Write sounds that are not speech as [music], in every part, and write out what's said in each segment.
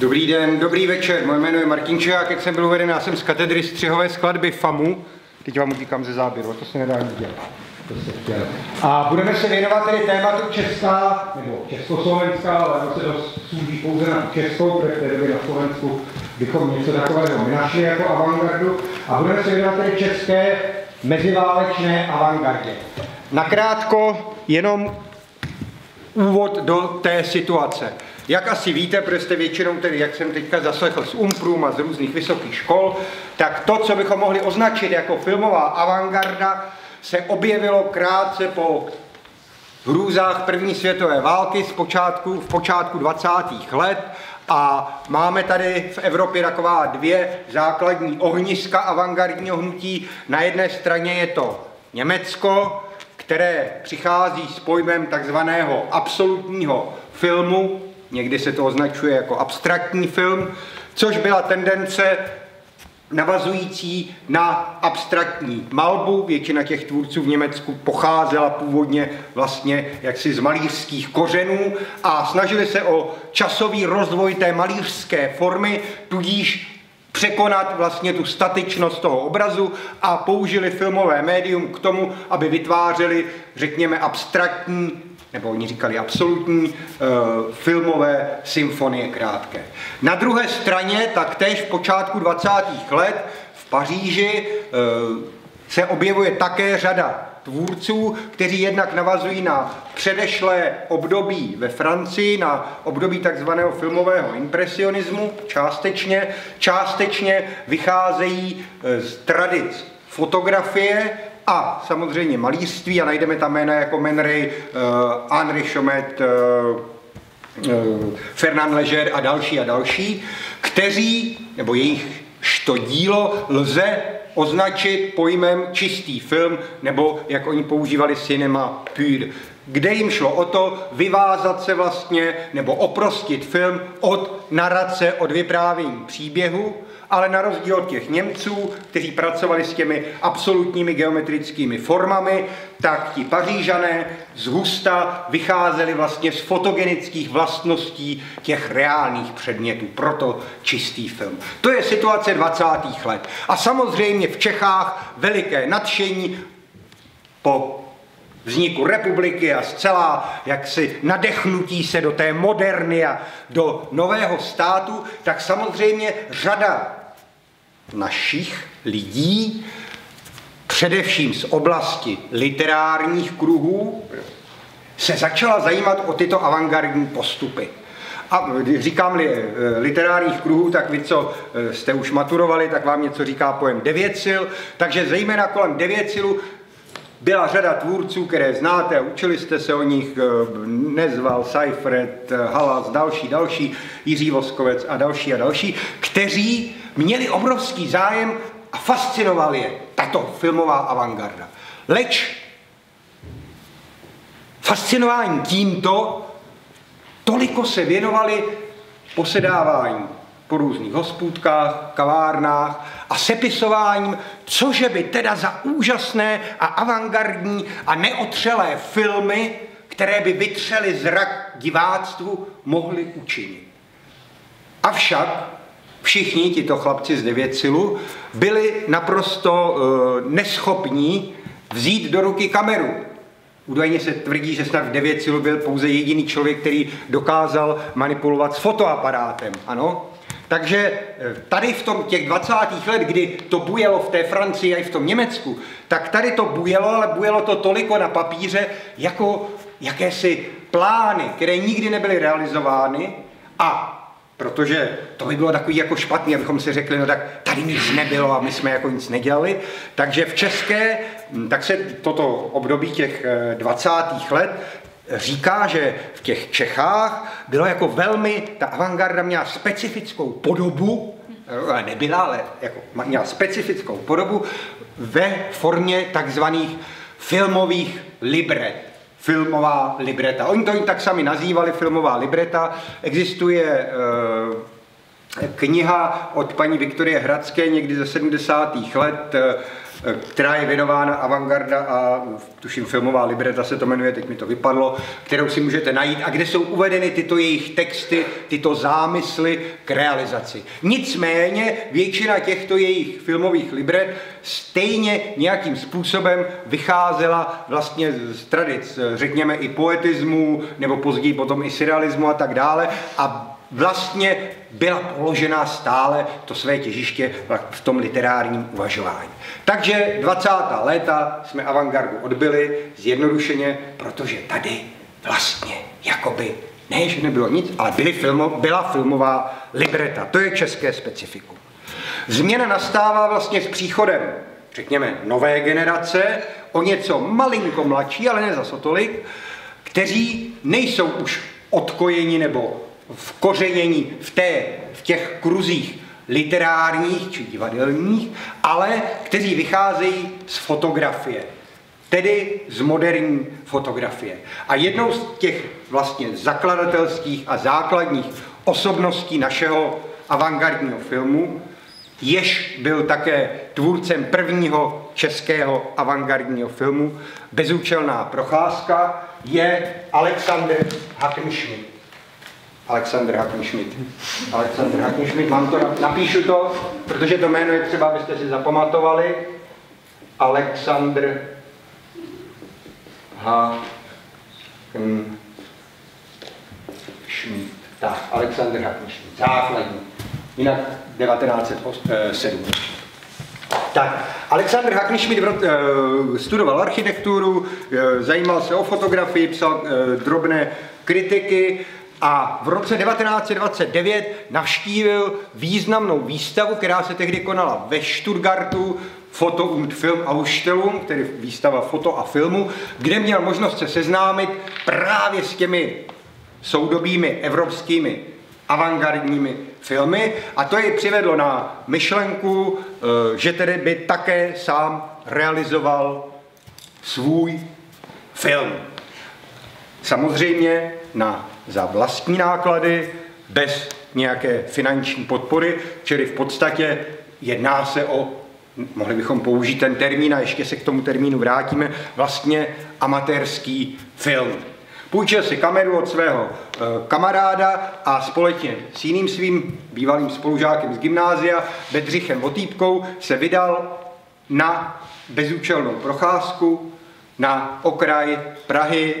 Dobrý den, dobrý večer. Moje jméno je Martin Čeják, jak jsem byl uveden, já jsem z katedry střihové skladby FAMu. Teď vám utíkám ze záběru, to se nedá vidět. A budeme se věnovat tedy tématu česká, nebo československá, ale to se dost služí pouze na českou, protože by na Slovensku bychom něco takového nenašli jako avantgardu. A budeme se věnovat tedy české meziválečné avantgardě. Nakrátko jenom úvod do té situace. Jak asi víte, protože jste většinou tedy, jak jsem teďka zaslechl z Umprum a z různých vysokých škol, tak to, co bychom mohli označit jako filmová avantgarda, se objevilo krátce po hrůzách první světové války z počátku, v počátku 20. let a máme tady v Evropě taková dvě základní ohniska avantgardního hnutí. Na jedné straně je to Německo, které přichází s pojmem takzvaného absolutního filmu, někdy se to označuje jako abstraktní film, což byla tendence navazující na abstraktní malbu. Většina těch tvůrců v Německu pocházela původně vlastně jaksi z malířských kořenů a snažili se o časový rozvoj té malířské formy, tudíž překonat vlastně tu statičnost toho obrazu a použili filmové médium k tomu, aby vytvářeli, řekněme, abstraktní nebo oni říkali absolutní, uh, filmové symfonie krátké. Na druhé straně, tak též v počátku 20. let v Paříži uh, se objevuje také řada tvůrců, kteří jednak navazují na předešlé období ve Francii, na období takzvaného filmového impresionismu částečně, částečně vycházejí eh, z tradic fotografie a samozřejmě malířství a najdeme tam jména jako Man Ray, uh, Henri Chomet, uh, uh, Fernand Leger a další a další, kteří, nebo jejich to dílo lze označit pojmem čistý film, nebo jak oni používali cinema pur, kde jim šlo o to vyvázat se vlastně, nebo oprostit film od narace, od vyprávění příběhu, ale na rozdíl od těch Němců, kteří pracovali s těmi absolutními geometrickými formami, tak ti pařížané z husta vycházeli vlastně z fotogenických vlastností těch reálných předmětů, proto čistý film. To je situace 20. let. A samozřejmě v Čechách veliké nadšení po vzniku republiky a zcela jaksi nadechnutí se do té moderny a do nového státu, tak samozřejmě řada našich lidí, především z oblasti literárních kruhů, se začala zajímat o tyto avantgardní postupy. A říkám-li eh, literárních kruhů, tak vy, co eh, jste už maturovali, tak vám něco říká pojem devět sil. Takže zejména kolem devět silu byla řada tvůrců, které znáte, učili jste se o nich, eh, Nezval, Seifert, Halas, další, další, Jiří Voskovec a další a další, kteří měli obrovský zájem a fascinoval je tato filmová avantgarda. Leč fascinování tímto toliko se věnovali posedávání po různých hospůdkách, kavárnách a sepisováním, cože by teda za úžasné a avantgardní a neotřelé filmy, které by vytřely zrak diváctvu, mohli učinit. Avšak všichni tito chlapci z Devěcilu byli naprosto uh, neschopní vzít do ruky kameru. Údajně se tvrdí, že snad v Devěcilu byl pouze jediný člověk, který dokázal manipulovat s fotoaparátem. Ano? Takže eh, tady v tom těch 20. let, kdy to bujelo v té Francii a i v tom Německu, tak tady to bujelo, ale bujelo to toliko na papíře, jako jakési plány, které nikdy nebyly realizovány a protože to by bylo takový jako špatný, abychom si řekli, no tak tady nic nebylo a my jsme jako nic nedělali. Takže v České, tak se toto období těch 20. Eh, let říká, že v těch Čechách bylo jako velmi, ta avantgarda měla specifickou podobu, eh, nebyla, ale jako měla specifickou podobu ve formě takzvaných filmových libret filmová libreta. Oni to tak sami nazývali filmová libreta. Existuje e, kniha od paní Viktorie Hradské někdy ze 70. let, eh, která je věnována avantgarda a tuším filmová libreta se to jmenuje, teď mi to vypadlo, kterou si můžete najít a kde jsou uvedeny tyto jejich texty, tyto zámysly k realizaci. Nicméně většina těchto jejich filmových libret stejně nějakým způsobem vycházela vlastně z tradic, řekněme i poetismu, nebo později potom i surrealismu a tak dále a vlastně byla položena stále to své těžiště v tom literárním uvažování. Takže 20. léta jsme avantgardu odbyli zjednodušeně, protože tady vlastně jakoby ne, že nebylo nic, ale byly filmo, byla filmová libreta. To je české specifikum. Změna nastává vlastně s příchodem, řekněme, nové generace, o něco malinko mladší, ale ne zase tolik, kteří nejsou už odkojeni nebo vkořenění v, té, v těch kruzích literárních či divadelních, ale kteří vycházejí z fotografie, tedy z moderní fotografie. A jednou z těch vlastně zakladatelských a základních osobností našeho avantgardního filmu, jež byl také tvůrcem prvního českého avantgardního filmu Bezúčelná procházka, je Alexander Hackenschmidt. Alexander Hackenschmidt. Alexander Hackenschmidt, mám to, napíšu to, protože to jméno je třeba, abyste si zapamatovali. Alexander Hackenschmidt. Tak, Alexander Hackenschmidt, základní. Jinak 1907. Tak, Alexander Hackenschmidt eh, studoval architekturu, eh, zajímal se o fotografii, psal eh, drobné kritiky, a v roce 1929 navštívil významnou výstavu, která se tehdy konala ve Stuttgartu, Foto und Film Ausstellung, tedy výstava foto a filmu, kde měl možnost se seznámit právě s těmi soudobými evropskými avantgardními filmy a to ji přivedlo na myšlenku, eh, že tedy by také sám realizoval svůj film. Samozřejmě na za vlastní náklady, bez nějaké finanční podpory, čili v podstatě jedná se o, mohli bychom použít ten termín a ještě se k tomu termínu vrátíme, vlastně amatérský film. Půjčil si kameru od svého e, kamaráda a společně s jiným svým bývalým spolužákem z gymnázia, Bedřichem Votýpkou, se vydal na bezúčelnou procházku na okraj Prahy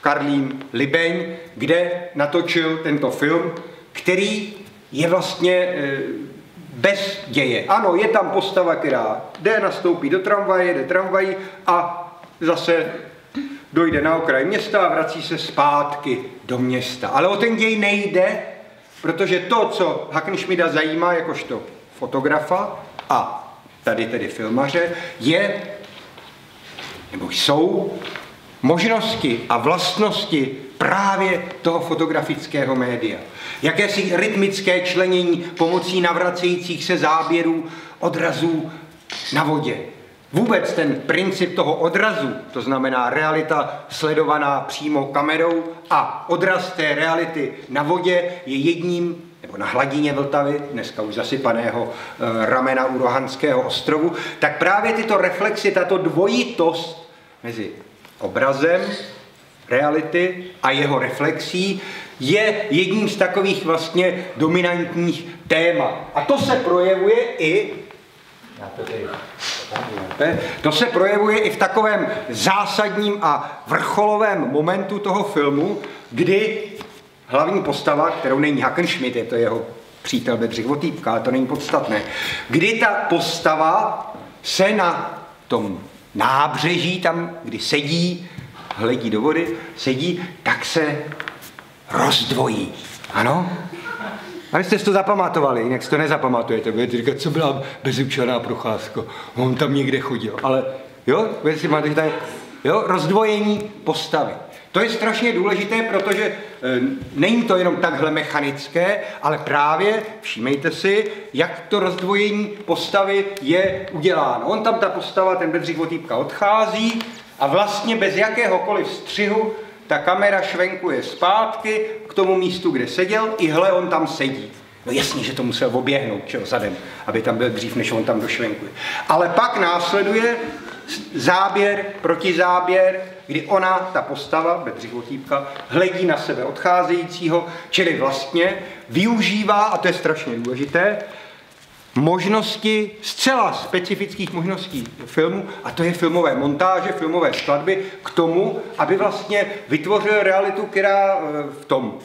Karlín Libeň, kde natočil tento film, který je vlastně e, bez děje. Ano, je tam postava, která jde, nastoupí do tramvaje, jde tramvají a zase dojde na okraj města a vrací se zpátky do města. Ale o ten děj nejde, protože to, co Hackenschmida zajímá jakožto fotografa a tady tedy filmaře, je, nebo jsou možnosti a vlastnosti právě toho fotografického média. Jakési rytmické členění pomocí navracejících se záběrů, odrazů na vodě. Vůbec ten princip toho odrazu, to znamená realita sledovaná přímo kamerou a odraz té reality na vodě je jedním nebo na hladině Vltavy, dneska už zasypaného e, ramena u Rohanského ostrovu, tak právě tyto reflexy, tato dvojitost mezi obrazem reality a jeho reflexí je jedním z takových vlastně dominantních témat. A to se projevuje i to se projevuje i v takovém zásadním a vrcholovém momentu toho filmu, kdy hlavní postava, kterou není Hackenschmidt, je to jeho přítel Bedřich Votýpka, ale to není podstatné, kdy ta postava se na tom nábřeží, tam, kdy sedí, hledí do vody, sedí, tak se rozdvojí. Ano? A vy jste si to zapamatovali, jinak si to nezapamatujete. Budete říkat, co byla bezúčelná procházka. On tam někde chodil. Ale jo, vy si máte, tady, jo, rozdvojení postavy. To je strašně důležité, protože e, není to jenom takhle mechanické, ale právě všímejte si, jak to rozdvojení postavy je uděláno. On tam ta postava, ten Bedřich Votýpka odchází a vlastně bez jakéhokoliv střihu ta kamera švenkuje zpátky k tomu místu, kde seděl, i hle, on tam sedí. No jasně, že to musel oběhnout čo, zadem, aby tam byl dřív, než on tam došvenkuje. Ale pak následuje záběr, protizáběr, kdy ona, ta postava, Bedřich Otýpka, hledí na sebe odcházejícího, čili vlastně využívá, a to je strašně důležité, možnosti, zcela specifických možností filmu, a to je filmové montáže, filmové skladby, k tomu, aby vlastně vytvořil realitu, která eh, v tom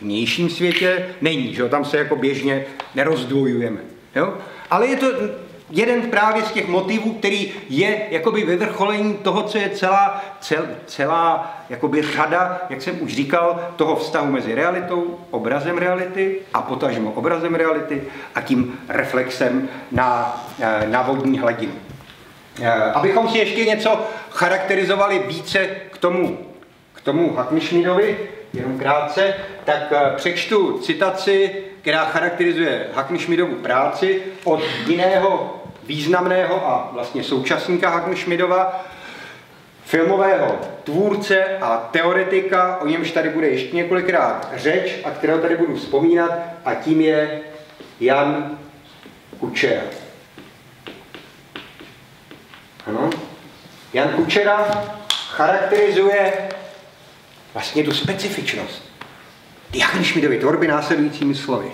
vnějším světě není, že tam se jako běžně nerozdvojujeme. Jo? Ale je to jeden právě z těch motivů, který je jakoby vyvrcholení toho, co je celá, cel, celá jakoby řada, jak jsem už říkal, toho vztahu mezi realitou, obrazem reality a potažmo obrazem reality a tím reflexem na, eh, na vodní hladinu. Eh, abychom si ještě něco charakterizovali více k tomu, k tomu Hakmišmídovi, jenom krátce, tak eh, přečtu citaci, která charakterizuje Hakmišmidovu práci od jiného významného a vlastně současníka Hakmišmidova, filmového tvůrce a teoretika, o němž tady bude ještě několikrát řeč a kterého tady budu vzpomínat, a tím je Jan Kučera. Ano. Jan Kučera charakterizuje vlastně tu specifičnost Hackenschmidovy tvorby následujícími slovy.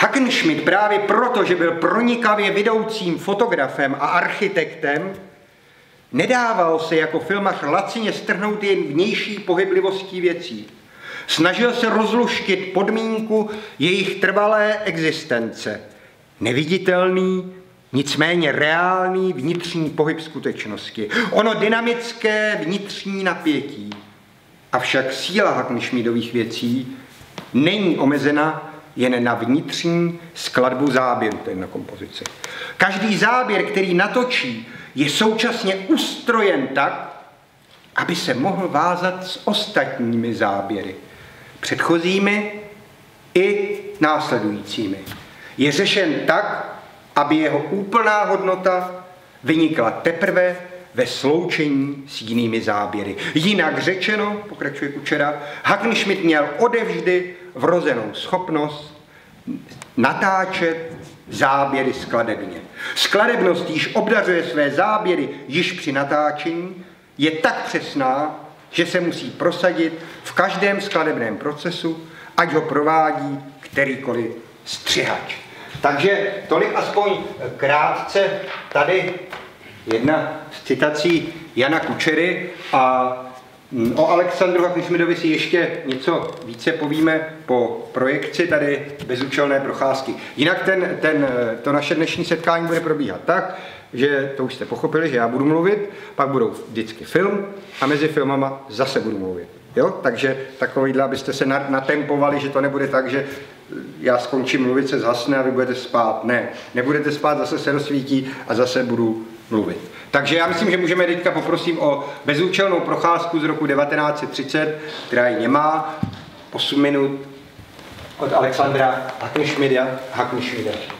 Hackenschmidt právě proto, že byl pronikavě vidoucím fotografem a architektem, nedával se jako filmař lacině strhnout jen vnější pohyblivostí věcí. Snažil se rozluštit podmínku jejich trvalé existence. Neviditelný, nicméně reálný vnitřní pohyb skutečnosti. Ono dynamické vnitřní napětí. Avšak síla Hackenschmidových věcí není omezena jen na vnitřní skladbu záběru, to je na kompozici. Každý záběr, který natočí, je současně ustrojen tak, aby se mohl vázat s ostatními záběry, předchozími i následujícími. Je řešen tak, aby jeho úplná hodnota vynikla teprve ve sloučení s jinými záběry. Jinak řečeno, pokračuje Kučera, Hackenschmidt měl odevždy vrozenou schopnost natáčet záběry skladebně. Skladebnost již obdařuje své záběry již při natáčení, je tak přesná, že se musí prosadit v každém skladebném procesu, ať ho provádí kterýkoliv střihač. Takže tolik aspoň krátce tady jedna z citací Jana Kučery a o Alexandru Haklišmidovi si ještě něco více povíme po projekci tady bezúčelné procházky. Jinak ten, ten, to naše dnešní setkání bude probíhat tak, že to už jste pochopili, že já budu mluvit, pak budou vždycky film a mezi filmama zase budu mluvit. Jo? Takže takovýhle, abyste se natempovali, že to nebude tak, že já skončím mluvit, se zhasne a vy budete spát. Ne, nebudete spát, zase se rozsvítí a zase budu mluvit. Takže já myslím, že můžeme teďka poprosím o bezúčelnou procházku z roku 1930, která je nemá, 8 minut od Alexandra Haknšmida. Haknšmida.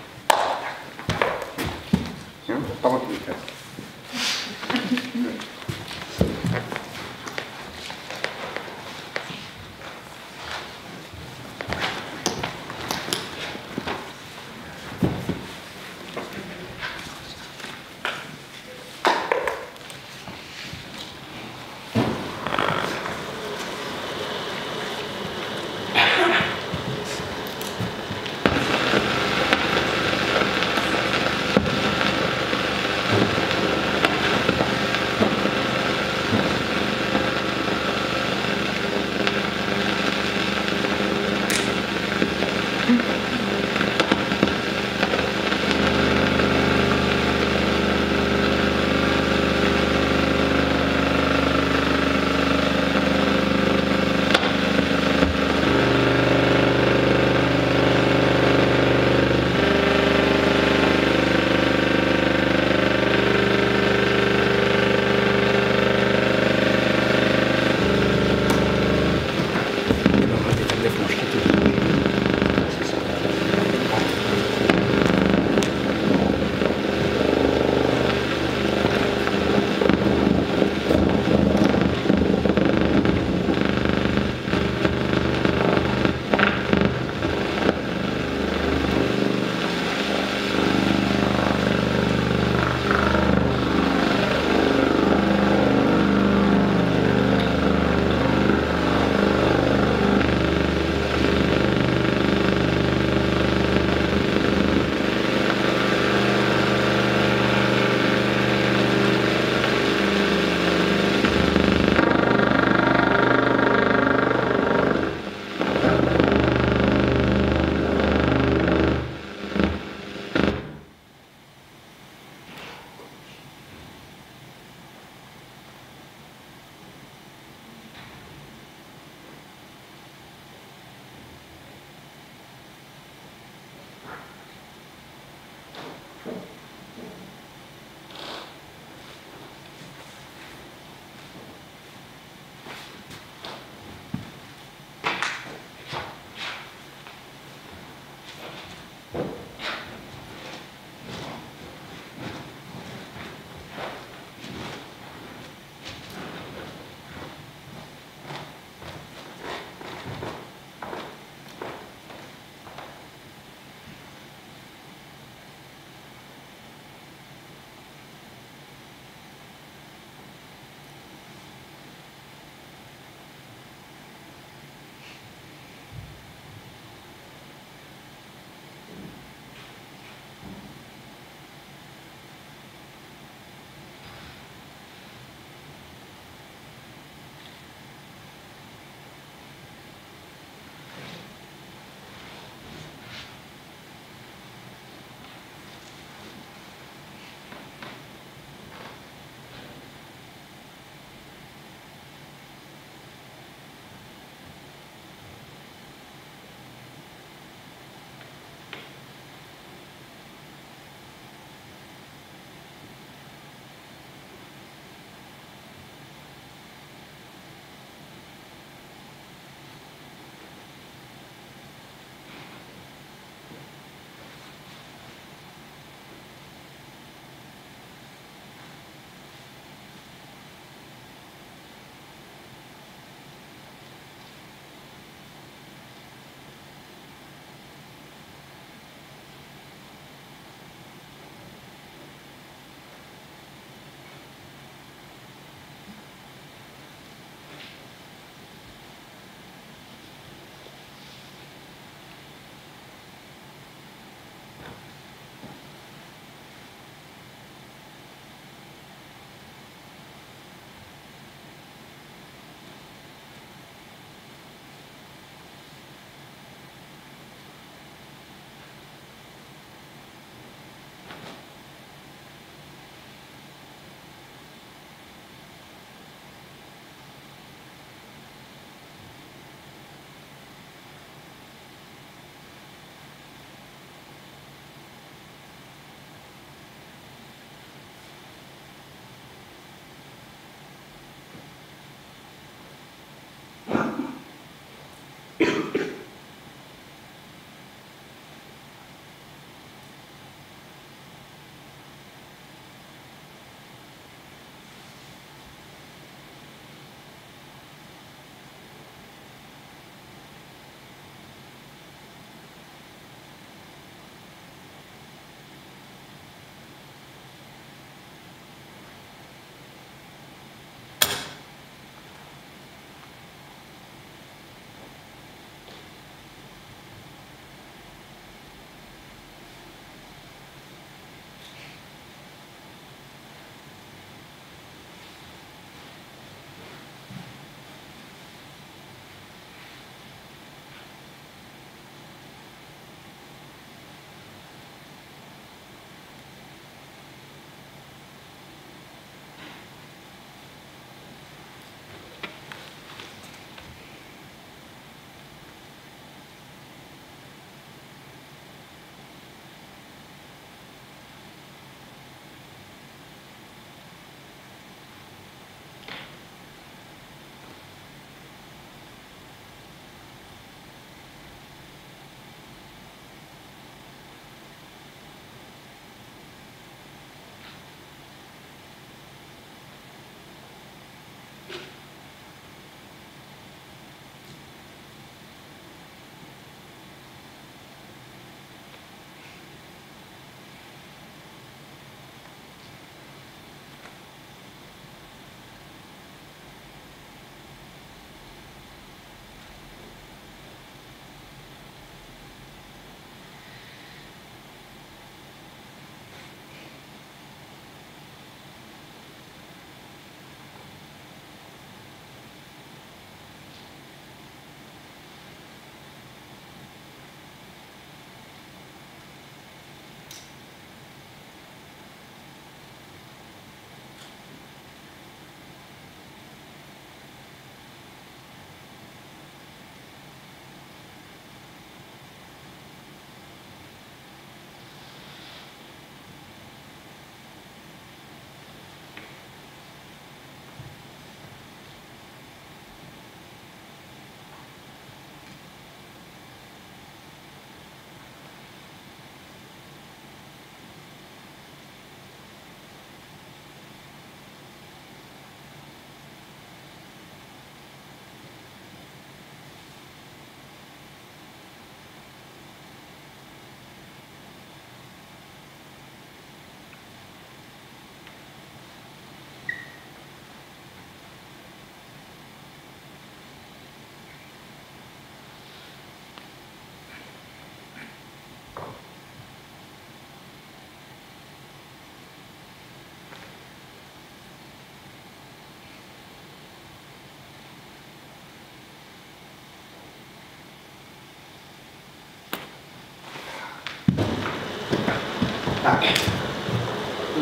Tak.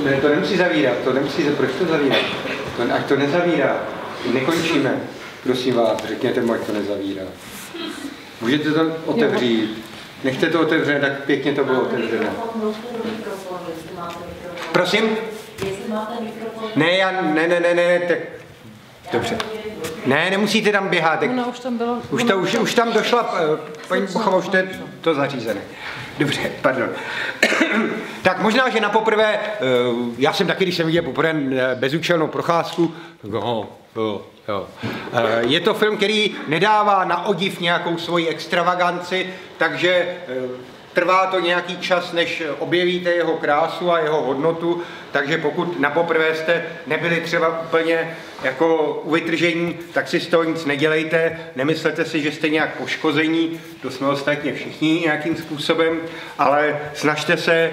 Ne, to nemusí zavírat, to nemusí, proč to zavírat? To, ať to nezavírá, nekončíme. Prosím vás, řekněte mu, ať to nezavírá. Můžete to otevřít. Nechte to otevřené, tak pěkně to bylo otevřené. Prosím? Ne, já, ne, ne, ne, ne, tak Dobře. Ne, nemusíte tam běhat. Tak... Ona už tam byla. Už, to, už, už tam došla, eh, paní Buchova, už to je to zařízené. Dobře, pardon. Tak možná, že na poprvé, eh, já jsem taky, když jsem viděl poprvé eh, bezúčelnou procházku, tak jo, jo, jo. Je to film, který nedává na odiv nějakou svoji extravaganci, takže Trvá to nějaký čas, než objevíte jeho krásu a jeho hodnotu, takže pokud na poprvé jste nebyli třeba úplně jako u vytržení, tak si z toho nic nedělejte, nemyslete si, že jste nějak poškození, to jsme ostatně všichni nějakým způsobem, ale snažte se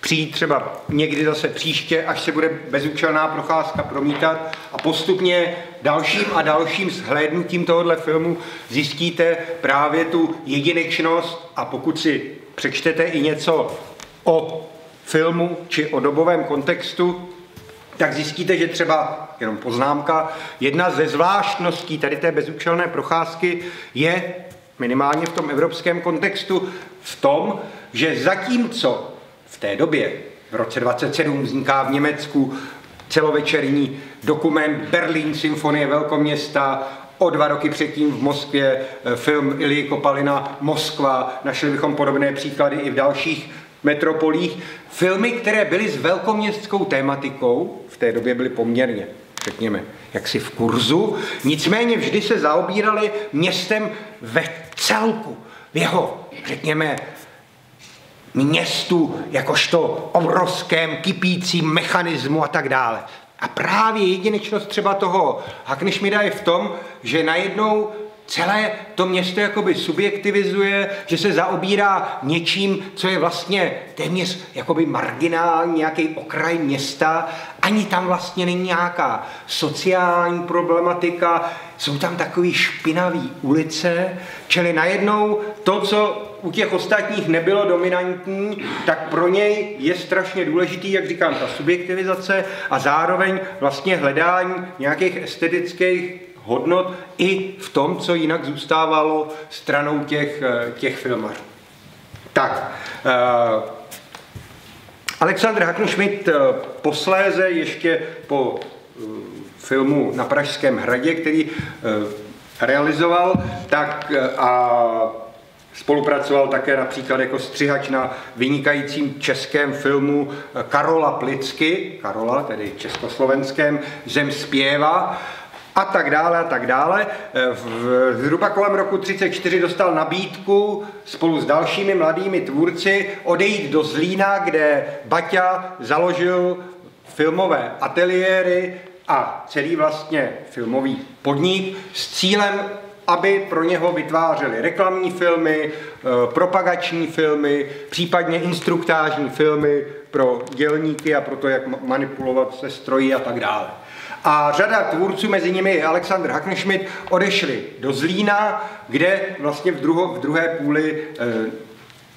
přijít třeba někdy zase příště, až se bude bezúčelná procházka promítat a postupně dalším a dalším shlédnutím tohohle filmu zjistíte právě tu jedinečnost a pokud si přečtete i něco o filmu či o dobovém kontextu, tak zjistíte, že třeba, jenom poznámka, jedna ze zvláštností tady té bezúčelné procházky je minimálně v tom evropském kontextu v tom, že zatímco v té době, v roce 27 vzniká v Německu celovečerní dokument Berlín, symfonie velkoměsta, o dva roky předtím v Moskvě eh, film Ilí Kopalina Moskva. Našli bychom podobné příklady i v dalších metropolích. Filmy, které byly s velkoměstskou tématikou, v té době byly poměrně, řekněme, jaksi v kurzu, nicméně vždy se zaobírali městem ve celku, v jeho, řekněme, městu jakožto obrovském kypícím mechanismu a tak dále. A právě jedinečnost třeba toho Haknešmida je v tom, že najednou celé to město jakoby subjektivizuje, že se zaobírá něčím, co je vlastně téměř jakoby marginální, nějaký okraj města, ani tam vlastně není nějaká sociální problematika, jsou tam takový špinavý ulice, čili najednou to, co u těch ostatních nebylo dominantní, tak pro něj je strašně důležitý, jak říkám, ta subjektivizace a zároveň vlastně hledání nějakých estetických hodnot i v tom, co jinak zůstávalo stranou těch, eh, těch filmařů. Tak, uh, Alexander Hackenschmidt uh, posléze ještě po filmu Na Pražském hradě, který realizoval, tak a Spolupracoval také například jako střihač na vynikajícím českém filmu Karola Plicky, Karola, tedy československém, Zem zpěva a tak dále a tak dále. V, zhruba kolem roku 34 dostal nabídku spolu s dalšími mladými tvůrci odejít do Zlína, kde Baťa založil filmové ateliéry a celý vlastně filmový podnik s cílem aby pro něho vytvářeli reklamní filmy, eh, propagační filmy, případně instruktážní filmy pro dělníky a pro to, jak manipulovat se stroji a tak dále. A řada tvůrců, mezi nimi Alexander Hackenschmidt, odešli do Zlína, kde vlastně v, druho, v druhé půli eh,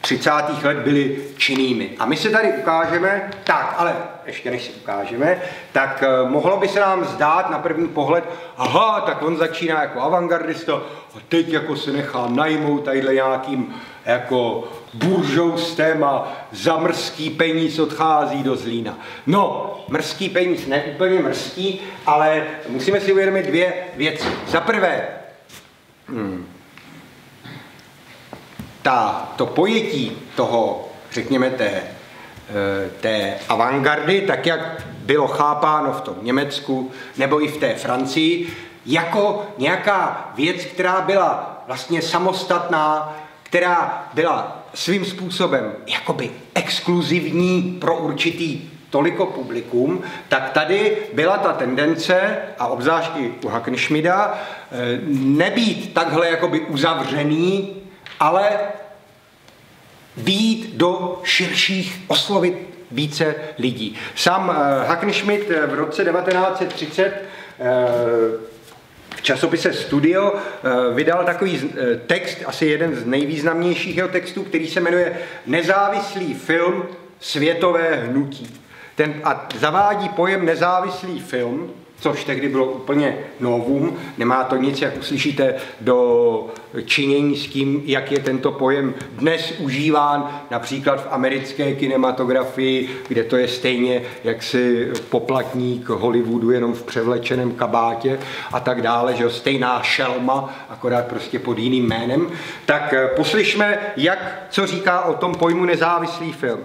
30. let byli činnými. A my se tady ukážeme, tak, ale ještě než si ukážeme, tak uh, mohlo by se nám zdát na první pohled, aha, tak on začíná jako avantgardista a teď jako se nechá najmout tadyhle nějakým jako buržoustem a za mrzký peníz odchází do Zlína. No, mrzký peníz, ne úplně mrzký, ale musíme si uvědomit dvě věci. Za prvé, hmm, ta, to pojetí toho, řekněme, té, eh, té avantgardy, tak jak bylo chápáno v tom Německu nebo i v té Francii, jako nějaká věc, která byla vlastně samostatná, která byla svým způsobem jakoby exkluzivní pro určitý toliko publikum, tak tady byla ta tendence, a obzvlášť i u Hackenschmida, eh, nebýt takhle jakoby uzavřený ale výjít do širších, oslovit více lidí. Sam uh, Hackenschmidt eh, v roce 1930 uh, eh, v časopise Studio uh, vydal takový uh, text, asi jeden z nejvýznamnějších jeho textů, který se jmenuje Nezávislý film světové hnutí. Ten, a zavádí pojem nezávislý film, což tehdy bylo úplně novum. Nemá to nic, jak uslyšíte, do činění s tím, jak je tento pojem dnes užíván například v americké kinematografii, kde to je stejně jak si poplatník Hollywoodu jenom v převlečeném kabátě a tak dále, že stejná šelma, akorát prostě pod jiným jménem. Tak eh, poslyšme, jak, co říká o tom pojmu nezávislý film.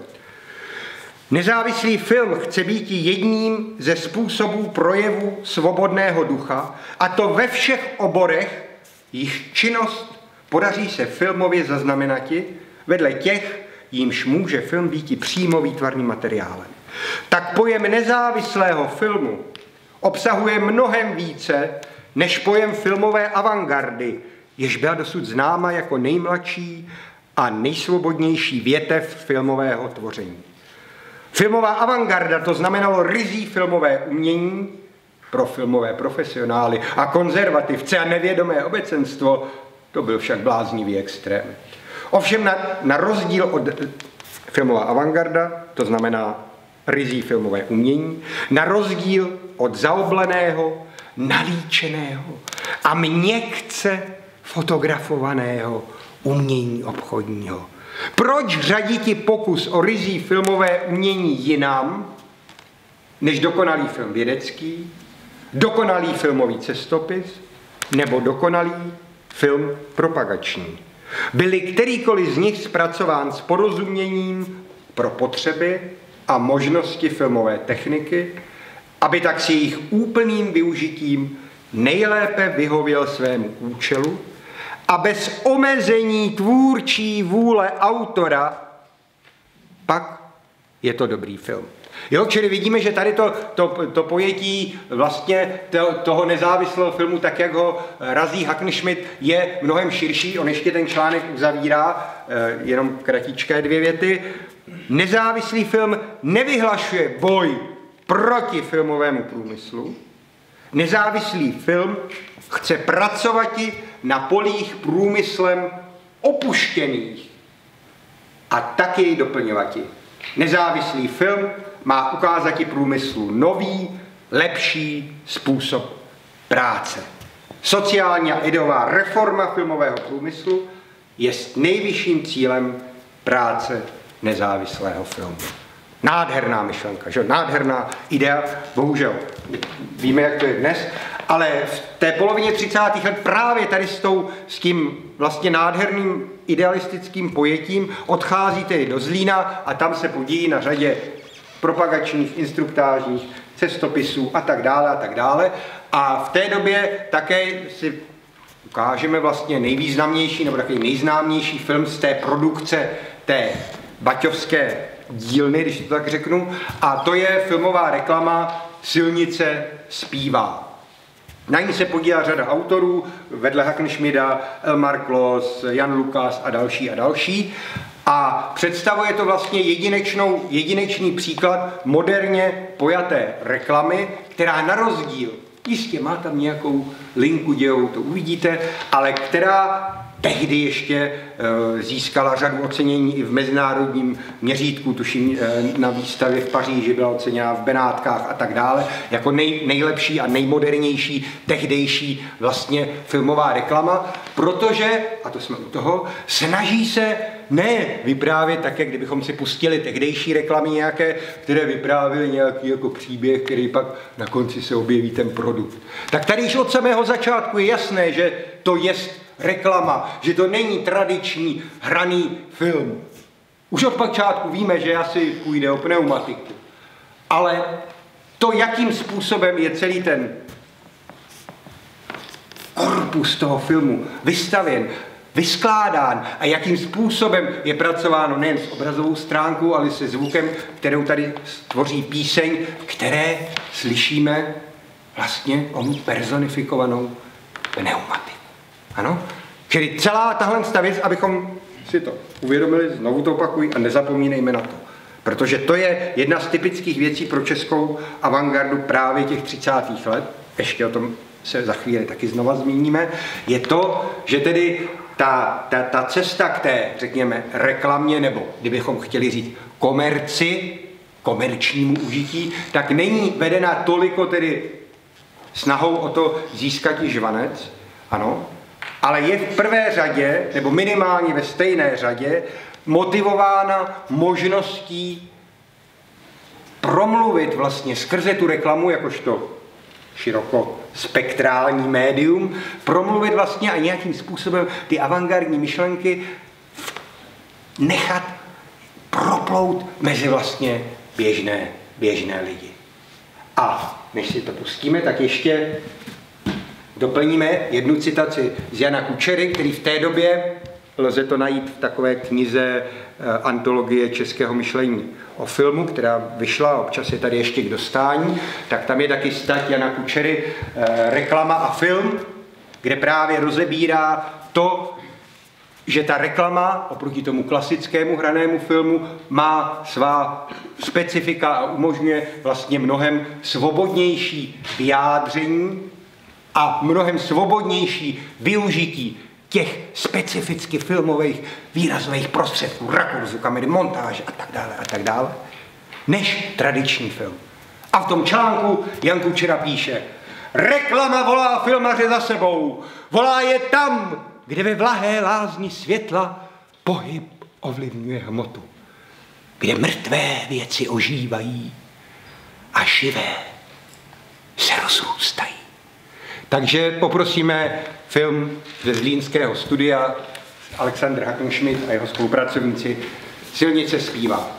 Nezávislý film chce být jedním ze způsobů projevu svobodného ducha, a to ve všech oborech, jich činnost podaří se filmově zaznamenati vedle těch, jímž může film být přímo výtvarným materiálem. Tak pojem nezávislého filmu obsahuje mnohem více než pojem filmové avantgardy, jež byla dosud známa jako nejmladší a nejsvobodnější větev filmového tvoření. Filmová avantgarda to znamenalo rizí filmové umění pro filmové profesionály a konzervativce a nevědomé obecenstvo, to byl však bláznivý extrém. Ovšem na, na rozdíl od filmová avantgarda, to znamená rizí filmové umění, na rozdíl od zaobleného, nalíčeného a měkce fotografovaného umění obchodního proč řadíti pokus o rizí filmové umění jinam, než dokonalý film vědecký, dokonalý filmový cestopis nebo dokonalý film propagační? Byli kterýkoliv z nich zpracován s porozuměním pro potřeby a možnosti filmové techniky, aby tak s jejich úplným využitím nejlépe vyhověl svému účelu a bez omezení tvůrčí vůle autora, pak je to dobrý film. Jo, čili vidíme, že tady to, to, to pojetí vlastně to, toho nezávislého filmu, tak jak ho razí Hackenschmidt, je mnohem širší. On ještě ten článek uzavírá, eh, jenom kratičké dvě věty. Nezávislý film nevyhlašuje boj proti filmovému průmyslu. Nezávislý film chce pracovat na polích průmyslem opuštěných a taky jej doplňovat. Nezávislý film má ukázat i průmyslu nový, lepší způsob práce. Sociální a ideová reforma filmového průmyslu je nejvyšším cílem práce nezávislého filmu. Nádherná myšlenka, že? nádherná idea, bohužel víme, jak to je dnes, ale v té polovině 30. let právě tady s, tou, s tím vlastně nádherným idealistickým pojetím odcházíte do Zlína a tam se podíjí na řadě propagačních, instruktážních, cestopisů a tak dále a tak dále. A v té době také si ukážeme vlastně nejvýznamnější nebo takový nejznámější film z té produkce té baťovské dílny, když to tak řeknu, a to je filmová reklama Silnice zpívá. Na ní se podílá řada autorů, vedle Hackenschmida, Elmar Kloss, Jan Lukas a další a další. A představuje to vlastně jedinečnou, jedinečný příklad moderně pojaté reklamy, která na rozdíl, jistě má tam nějakou linku dějou, to uvidíte, ale která tehdy ještě eh, získala řadu ocenění i v mezinárodním měřítku, tuším eh, na výstavě v Paříži byla oceněna v Benátkách a tak dále, jako nej, nejlepší a nejmodernější tehdejší vlastně filmová reklama, protože, a to jsme u toho, snaží se ne vyprávět tak, jak kdybychom si pustili tehdejší reklamy nějaké, které vyprávěly nějaký jako příběh, který pak na konci se objeví ten produkt. Tak tady již od samého začátku je jasné, že to je reklama, že to není tradiční hraný film. Už od počátku víme, že asi půjde o pneumatiku. Ale to, jakým způsobem je celý ten korpus toho filmu vystavěn, vyskládán a jakým způsobem je pracováno nejen s obrazovou stránkou, ale se zvukem, kterou tady tvoří píseň, které slyšíme vlastně onu personifikovanou pneumatiku. Ano? Čili celá tahle věc, abychom si to uvědomili, znovu to opakuji a nezapomínejme na to. Protože to je jedna z typických věcí pro českou avantgardu právě těch 30. let, ještě o tom se za chvíli taky znova zmíníme, je to, že tedy ta, ta, ta cesta k té, řekněme, reklamě, nebo kdybychom chtěli říct komerci, komerčnímu užití, tak není vedena toliko tedy snahou o to získat i žvanec, ano, ale je v prvé řadě, nebo minimálně ve stejné řadě, motivována možností promluvit vlastně skrze tu reklamu, jakožto široko spektrální médium, promluvit vlastně a nějakým způsobem ty avantgardní myšlenky nechat proplout mezi vlastně běžné, běžné lidi. A než si to pustíme, tak ještě doplníme jednu citaci z Jana Kučery, který v té době, lze to najít v takové knize eh, Antologie českého myšlení o filmu, která vyšla, občas je tady ještě k dostání, tak tam je taky stať Jana Kučery, eh, reklama a film, kde právě rozebírá to, že ta reklama oproti tomu klasickému hranému filmu má svá specifika a umožňuje vlastně mnohem svobodnější vyjádření a mnohem svobodnější využití těch specificky filmových výrazových prostředků, rakurzu, kamery, montáže a tak dále a tak dále, než tradiční film. A v tom článku Jan Kučera píše, reklama volá filmaře za sebou, volá je tam, kde ve vlahé lázni světla pohyb ovlivňuje hmotu, kde mrtvé věci ožívají a živé se rozrůstají. Takže poprosíme film ze Zlínského studia Aleksandr Hackenschmidt a jeho spolupracovníci Silnice zpívá.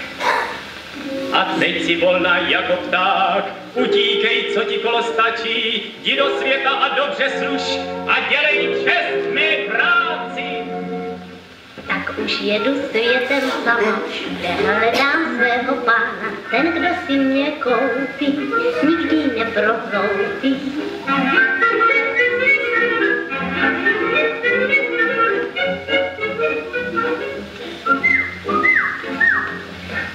A teď si volná jako pták, utíkej, co ti kolo stačí, jdi do světa a dobře služ a dělej čest mé práci. Tak už jedu světem sama, všude hledám svého pána, ten, kdo si mě koupí, nikdy neprohloupí.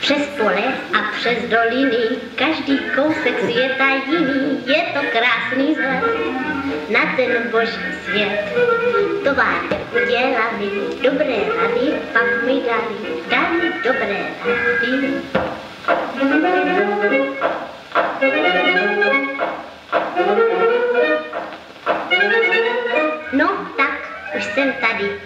Přes pole a přes doliny, každý kousek světa jiný, je to krásný zhled na ten boží svět. Továře udělali, dobré rady pak mi dali, dali dobré rady. No tak, už jsem tady.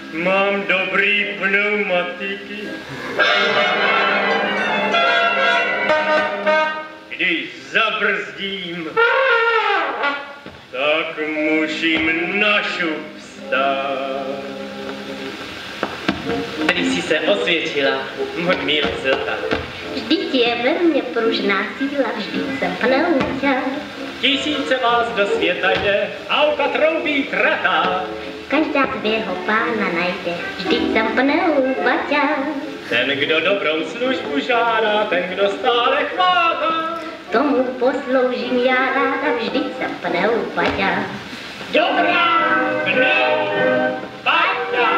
mám dobrý pneumatiky. když zabrzdím, tak musím našup vstát. Tedy si se osvědčila, můj milá Zlata. Vždyť je ve mně pružná síla, vždyť jsem pneuťa. Tisíce vás do světa jde, auta troubí trata. Každá svého pána najde, vždyť jsem pneubaťa. Ten, kdo dobrou službu žádá, ten, kdo stále chvátá. Tomu posloužím já ráda, vždyť jsem pneubaťa. Dobrá, pneu, Baťa.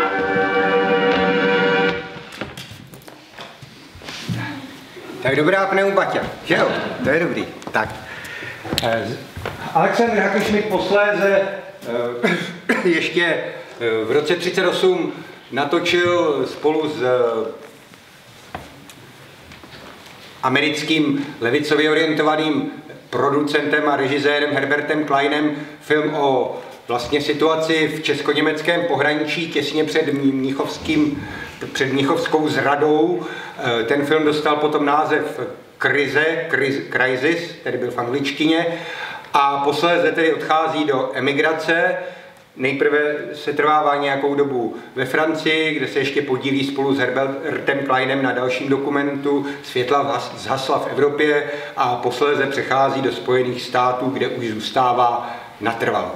Tak dobrá pneubaťa, že jo? To je dobrý. Tak. Eh, Alexandr Hakošmit posléze [coughs] ještě eh, v roce 38 natočil spolu s eh, americkým levicově orientovaným producentem a režisérem Herbertem Kleinem film o vlastně situaci v česko-německém pohraničí těsně před Mnichovským, před Mnichovskou zradou. Eh, Ten film dostal potom název Krize, kriz, Crisis, tedy byl v angličtině, a posléze tedy odchází do emigrace, Nejprve se trvává nějakou dobu ve Francii, kde se ještě podílí spolu s Herbertem Kleinem na dalším dokumentu Světla zhasla v Evropě a posléze přechází do Spojených států, kde už zůstává natrvalo.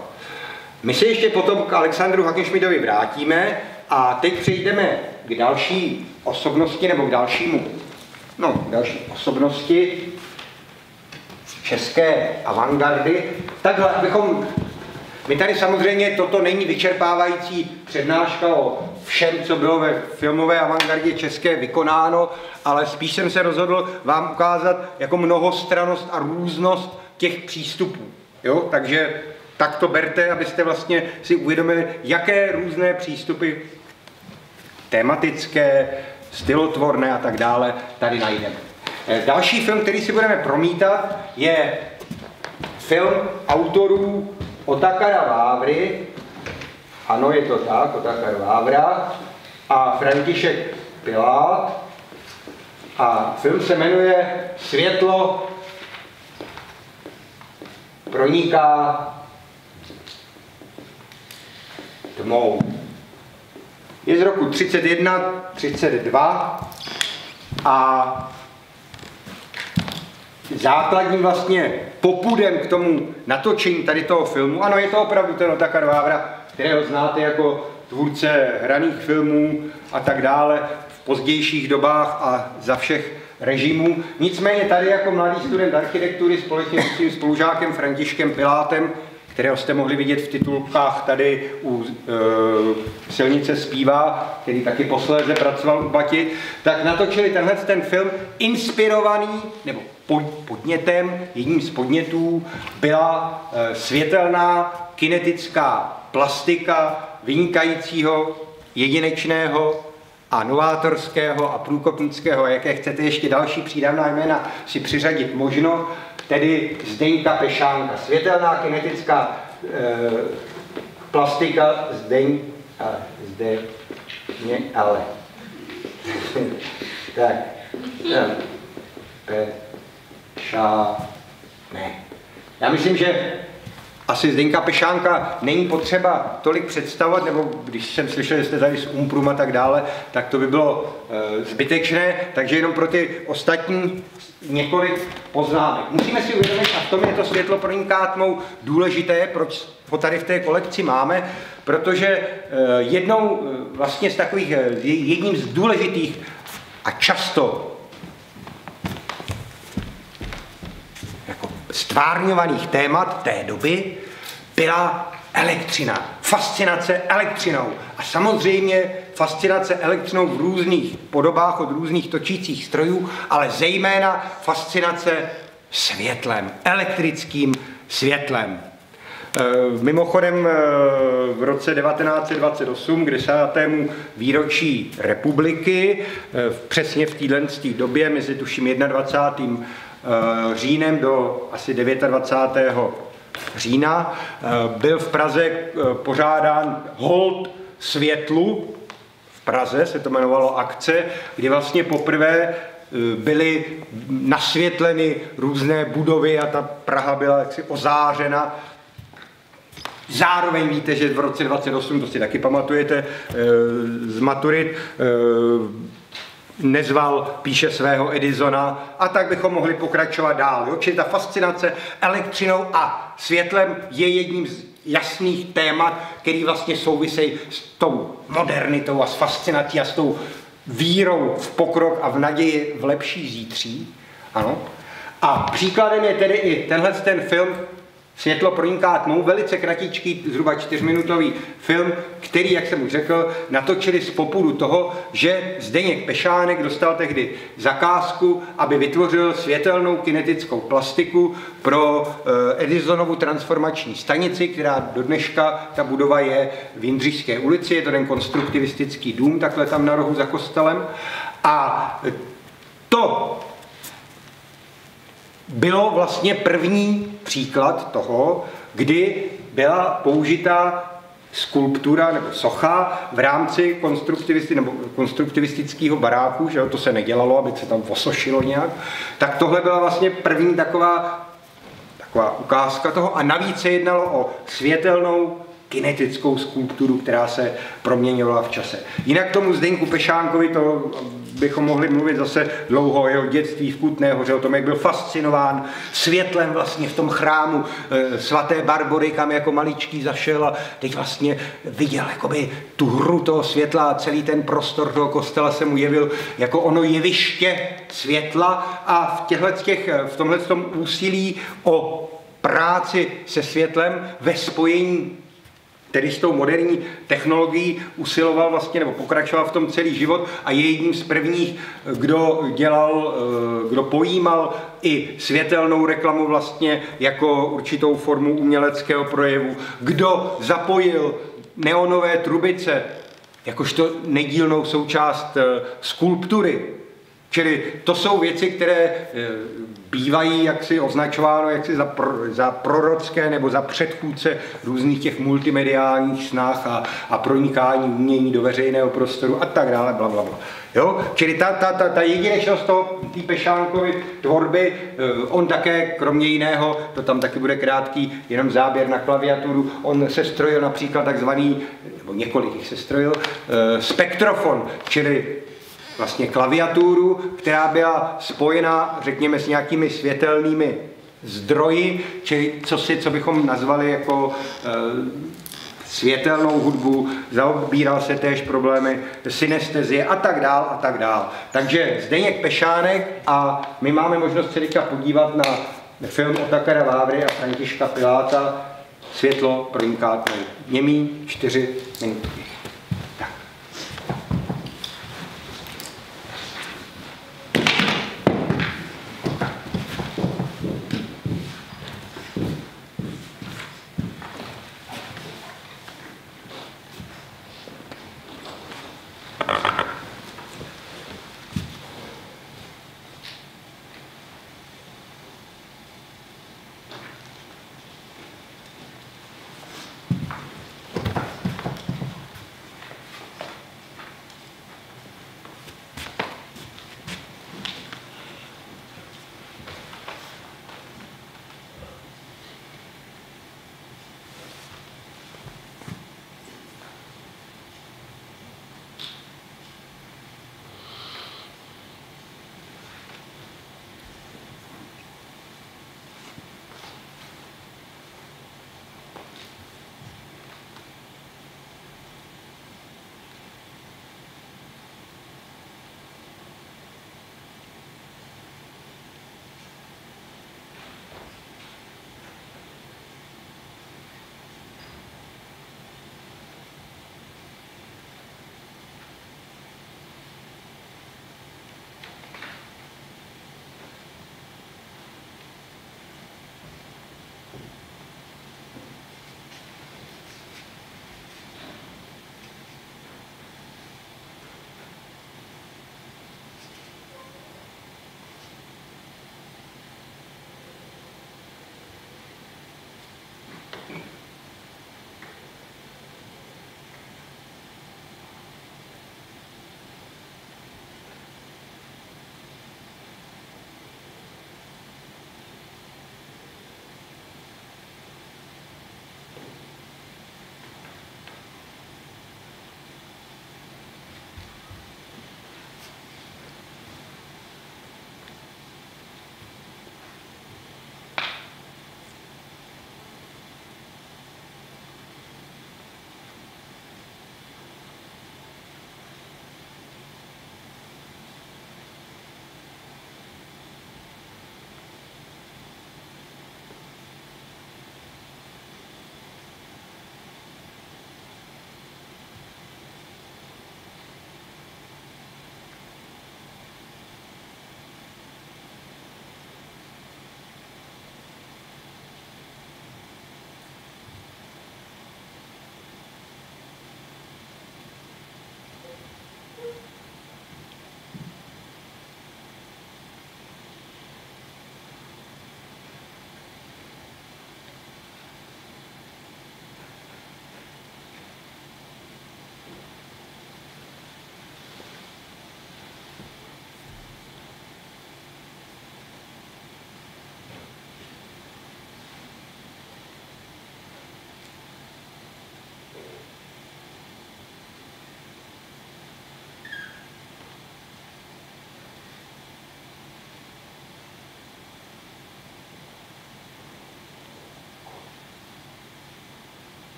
My se ještě potom k Alexandru Hackenschmidtovi vrátíme a teď přejdeme k další osobnosti nebo k dalšímu, no, k další osobnosti české avantgardy. Takhle, abychom my tady samozřejmě, toto není vyčerpávající přednáška o všem, co bylo ve filmové avantgardě české vykonáno, ale spíš jsem se rozhodl vám ukázat jako mnohostranost a různost těch přístupů. Jo? Takže tak to berte, abyste vlastně si uvědomili, jaké různé přístupy tematické, stylotvorné a tak dále tady najdeme. Eh, Další film, který si budeme promítat, je film autorů Otakara Vávry, ano, je to tak, Otakar Vávra, a František Pilát. A film se jmenuje Světlo proniká tmou. Je z roku 31, 32 a základním vlastně popudem k tomu natočení tady toho filmu, ano, je to opravdu ten Otakar Vávra, kterého znáte jako tvůrce hraných filmů a tak dále v pozdějších dobách a za všech režimů. Nicméně tady jako mladý student architektury společně s svým spolužákem Františkem Pilátem, kterého jste mohli vidět v titulkách tady u e, Silnice zpívá, který taky posléze pracoval u Bati, tak natočili tenhle ten film inspirovaný, nebo podnětem, jedním z podnětů byla e, světelná kinetická plastika vynikajícího, jedinečného a novátorského a průkopnického, a jaké chcete ještě další přídavná jména si přiřadit možno, tedy Zdeňka Pešánka. Světelná kinetická e, plastika Zdeň, a, zde, ne, ale. [laughs] tak, e, Peša, ne. Já myslím, že asi Zdenka Pešánka není potřeba tolik představovat, nebo když jsem slyšel, že jste tady z Umprum a tak dále, tak to by bylo e, zbytečné, takže jenom pro ty ostatní několik poznámek. Musíme si uvědomit, a v tom je to světlo proniká tmou důležité, proč ho tady v té kolekci máme, protože e, jednou e, vlastně z takových, e, jedním z důležitých a často stvárňovaných témat té doby byla elektřina, fascinace elektřinou. A samozřejmě fascinace elektřinou v různých podobách od různých točících strojů, ale zejména fascinace světlem, elektrickým světlem. E, Mimochodem e, v roce 1928, k desátému výročí republiky, e, přesně v téhle době, mezi tuším 21 říjnem do asi 29. října byl v Praze pořádán hold světlu, v Praze se to jmenovalo akce, kdy vlastně poprvé byly nasvětleny různé budovy a ta Praha byla jaksi ozářena. Zároveň víte, že v roce 28, to si taky pamatujete eh, z maturit, nezval, píše svého Edisona a tak bychom mohli pokračovat dál. Jo? Čili ta fascinace elektřinou a světlem je jedním z jasných témat, který vlastně souvisejí s tou modernitou a s fascinací a s tou vírou v pokrok a v naději v lepší zítří. Ano. A příkladem je tedy i tenhle ten film Světlo proniká tmou, velice kratičký, zhruba čtyřminutový film, který, jak jsem už řekl, natočili z popudu toho, že Zdeněk Pešánek dostal tehdy zakázku, aby vytvořil světelnou kinetickou plastiku pro eh, Edisonovu transformační stanici, která do dneška, ta budova je v Jindřišské ulici, je to ten konstruktivistický dům, takhle tam na rohu za kostelem. A to bylo vlastně první příklad toho, kdy byla použita skulptura nebo socha v rámci konstruktivisti, nebo konstruktivistického baráku, že jo, to se nedělalo, aby se tam osošilo nějak, tak tohle byla vlastně první taková, taková ukázka toho a navíc se jednalo o světelnou kinetickou skulpturu, která se proměňovala v čase. Jinak tomu Zdenku Pešánkovi, to bychom mohli mluvit zase dlouho o jeho dětství v Kutné hoře, o tom, jak byl fascinován světlem vlastně v tom chrámu e, svaté Barbory, kam jako maličký zašel a teď vlastně viděl jakoby tu hru toho světla a celý ten prostor toho kostela se mu jevil jako ono jeviště světla a v, těch, v tomhle tom úsilí o práci se světlem ve spojení který s tou moderní technologií usiloval vlastně, nebo pokračoval v tom celý život a je jedním z prvních, kdo dělal, eh, kdo pojímal i světelnou reklamu vlastně jako určitou formu uměleckého projevu, kdo zapojil neonové trubice jakožto nedílnou součást eh, skulptury. Čili to jsou věci, které eh, bývají jaksi označováno jaksi za, pro, za prorocké nebo za předchůdce různých těch multimediálních snah a, a pronikání umění do veřejného prostoru a tak dále, bla, bla, bla. Jo? Čili ta, ta, ta, ta jedinečnost toho, té Pešánkovy tvorby, eh, on také, kromě jiného, to tam taky bude krátký, jenom záběr na klaviaturu, on se strojil například takzvaný, nebo několik jich se strojil, eh, spektrofon, čili vlastně klaviaturu, která byla spojena, řekněme, s nějakými světelnými zdroji, čili co, si, co bychom nazvali jako e, světelnou hudbu, zaobíral se též problémy synestezie a tak dál a tak dál. Takže Zdeněk Pešánek a my máme možnost se teďka podívat na film Otakara Vávry a Františka Piláta Světlo proniká Němý čtyři minutky.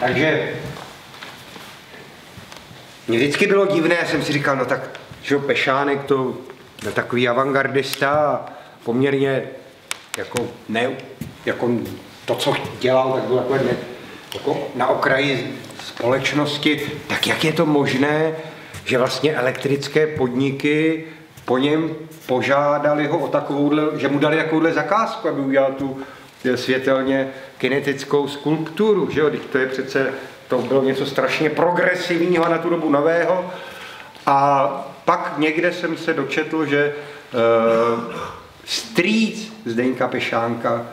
Takže mě vždycky bylo divné, jsem si říkal, no tak, že Pešánek to byl takový avantgardista a poměrně jako ne, jako to, co dělal, tak bylo takové ne, jako na okraji společnosti, tak jak je to možné, že vlastně elektrické podniky po něm požádali ho o takovouhle, že mu dali takovouhle zakázku, aby udělal tu světelně kinetickou skulpturu, že jo, to je přece, to bylo něco strašně progresivního na tu dobu nového. A pak někde jsem se dočetl, že uh, strýc Zdeňka Pešánka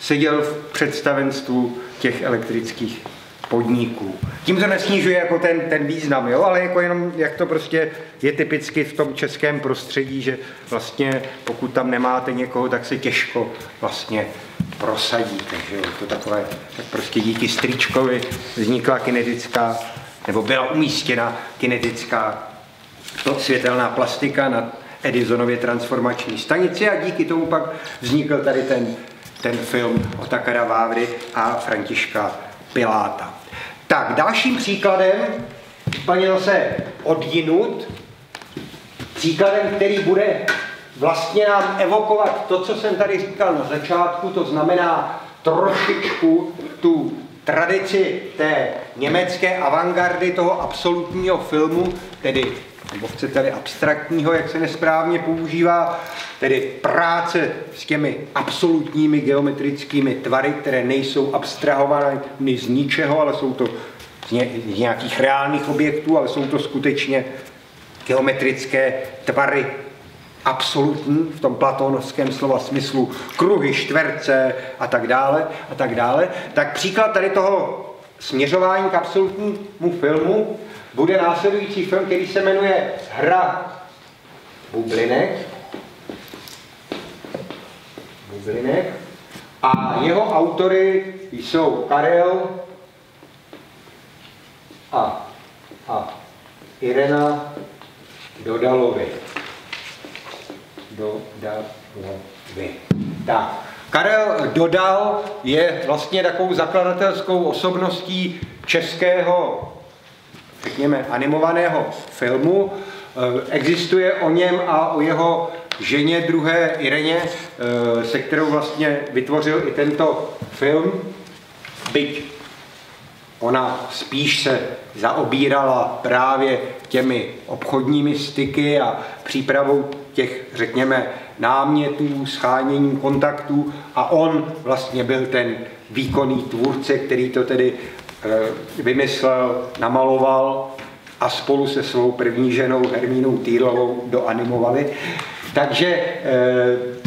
seděl v představenstvu těch elektrických podniků. Tím to nesnižuje jako ten, ten význam, jo? ale jako jenom, jak to prostě je typicky v tom českém prostředí, že vlastně pokud tam nemáte někoho, tak se těžko vlastně prosadíte. Že jo? To takové, tak prostě díky stričkovi vznikla kinetická, nebo byla umístěna kinetická to světelná plastika na Edisonově transformační stanici a díky tomu pak vznikl tady ten, ten film Otakara Vávry a Františka Piláta. Tak, dalším příkladem, úplně zase odjinut, příkladem, který bude vlastně nám evokovat to, co jsem tady říkal na začátku, to znamená trošičku tu tradici té německé avantgardy, toho absolutního filmu, tedy nebo chcete-li abstraktního, jak se nesprávně používá, tedy práce s těmi absolutními geometrickými tvary, které nejsou abstrahované z ničeho, ale jsou to z, ně, z nějakých reálných objektů, ale jsou to skutečně geometrické tvary absolutní v tom platonovském slova smyslu, kruhy, čtverce a tak dále, a tak dále, tak příklad tady toho směřování k absolutnímu filmu bude následující film, který se jmenuje Hra bublinek. Bublinek. A jeho autory jsou Karel a, a Irena Dodalovi. Dodalovi. Tak, Karel Dodal je vlastně takovou zakladatelskou osobností českého řekněme, animovaného filmu. Eh, existuje o něm a o jeho ženě druhé Ireně, eh, se kterou vlastně vytvořil i tento film, byť ona spíš se zaobírala právě těmi obchodními styky a přípravou těch, řekněme, námětů, schánění kontaktů a on vlastně byl ten výkonný tvůrce, který to tedy Eh, vymyslel, namaloval a spolu se svou první ženou Hermínou Týlovou doanimovali. Takže eh,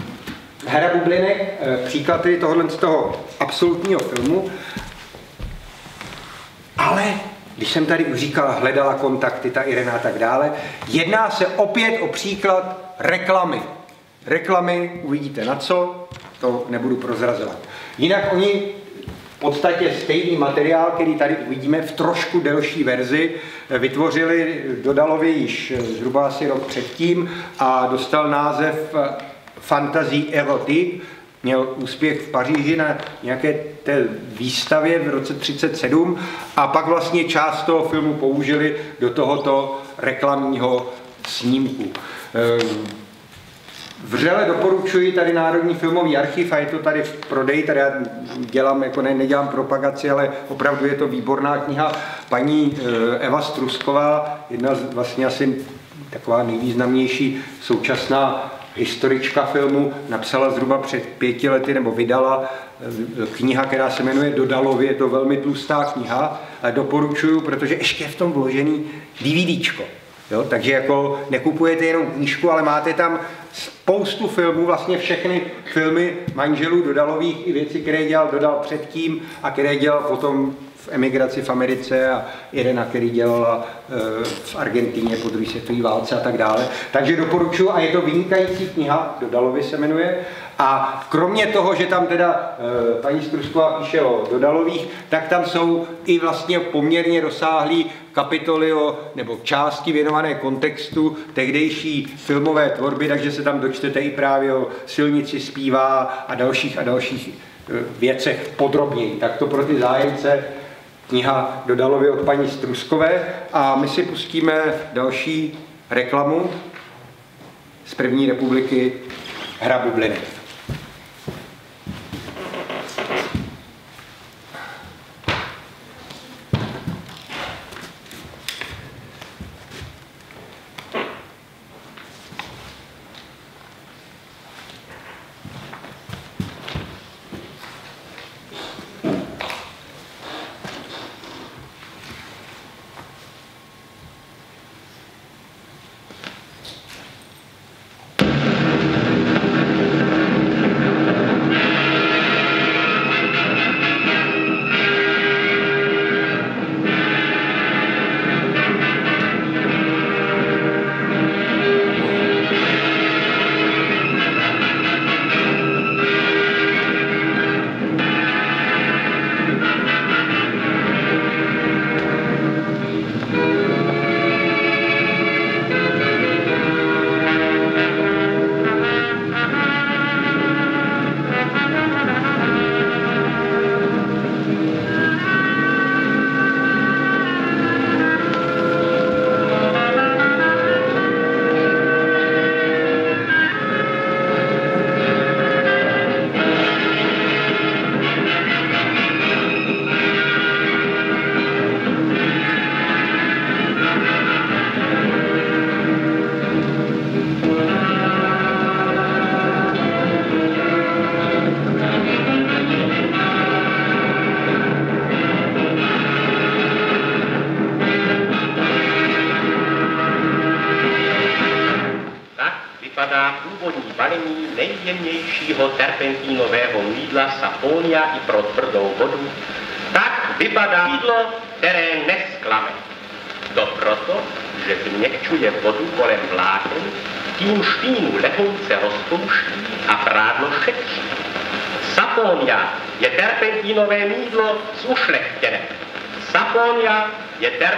Hra bublinek, eh, příklad tedy tohohle z toho absolutního filmu, ale když jsem tady už říkal, hledala kontakty, ta Irena a tak dále, jedná se opět o příklad reklamy. Reklamy, uvidíte na co, to nebudu prozrazovat. Jinak oni podstatě stejný materiál, který tady uvidíme v trošku delší verzi, vytvořili Dodalovi již zhruba asi rok předtím a dostal název Fantasy Erotic. Měl úspěch v Paříži na nějaké té výstavě v roce 37 a pak vlastně část toho filmu použili do tohoto reklamního snímku. Vřele doporučuji tady Národní filmový archiv a je to tady v prodeji, tady já dělám, jako ne, nedělám propagaci, ale opravdu je to výborná kniha. Paní eh, Eva Strusková, jedna z vlastně asi taková nejvýznamnější současná historička filmu, napsala zhruba před pěti lety, nebo vydala eh, kniha, která se jmenuje Dodalovi, je to velmi tlustá kniha, ale doporučuju, protože ještě je v tom vložený DVDčko. Jo? Takže jako nekupujete jenom knížku, ale máte tam spoustu filmů, vlastně všechny filmy manželů Dodalových i věci, které dělal Dodal předtím a které dělal potom v emigraci v Americe a Irena, který dělala e, v Argentíně po druhé světové válce a tak dále. Takže doporučuji a je to vynikající kniha, Dodalovi se jmenuje. A kromě toho, že tam teda e, paní Strusková píše o Dodalových, tak tam jsou i vlastně poměrně rozsáhlý kapitoly o, nebo části věnované kontextu tehdejší filmové tvorby, takže se tam dočtete i právě o silnici zpívá a dalších a dalších e, věcech podrobněji. Tak to pro ty zájemce kniha do Dalovy od paní Struskové a my si pustíme další reklamu z první republiky Hra bubliny.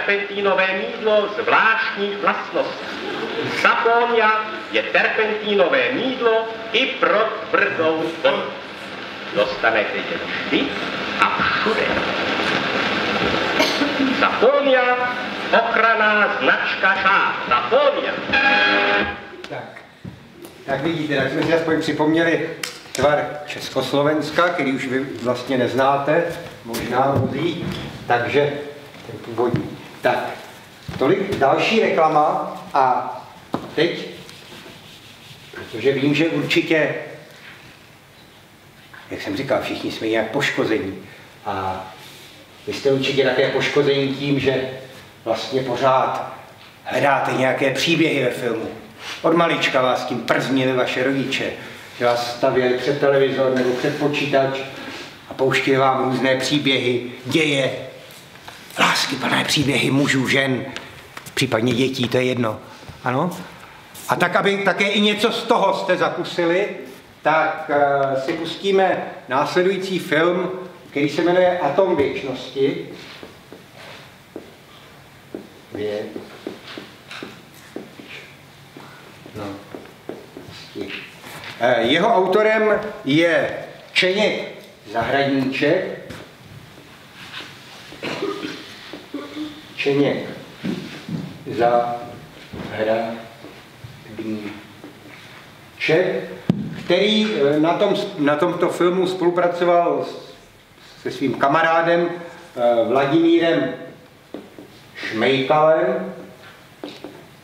Terpentínové mídlo zvláštních vlastností. Saponia je terpentínové mídlo i pro tvrdou vodu. Dostanete je vždy a všude. Saponia, ochranná značka šát. Saponia. Tak. tak vidíte, tak jsme si aspoň připomněli tvar Československa, který už vy vlastně neznáte, možná mnozí, takže ten původní. Tak, tolik další reklama a teď, protože vím, že určitě, jak jsem říkal, všichni jsme nějak poškození a vy jste určitě také poškození tím, že vlastně pořád hledáte nějaké příběhy ve filmu. Od malička vás tím prznili vaše rodiče, že vás stavěli před televizor nebo před počítač a pouštili vám různé příběhy, děje, lásky plné příběhy mužů, žen, případně dětí, to je jedno. Ano? A tak, aby také i něco z toho jste zakusili, tak uh, si pustíme následující film, který se jmenuje Atom věčnosti. Dvě. No. Eh, Jeho autorem je Čeněk Zahradníček. Čeněk Zahradníček, který eh, na, tom, na tomto filmu spolupracoval se svým kamarádem eh, Vladimírem Šmejkalem,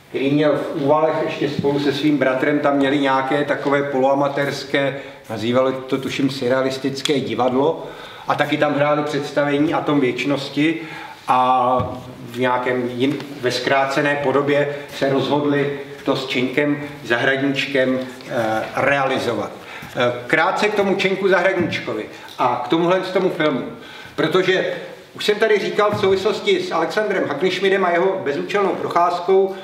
který měl v Úvalech ještě spolu se svým bratrem, tam měli nějaké takové poloamatérské, nazývali to tuším surrealistické divadlo a taky tam hráli představení Atom věčnosti. A v nějakém jin, ve zkrácené podobě se rozhodli to s Čenkem Zahradníčkem eh, realizovat. Eh, krátce k tomu Čenku Zahradníčkovi a k tomuhle z tomu filmu, protože už jsem tady říkal v souvislosti s Alexandrem Haknišmidem a jeho bezúčelnou procházkou,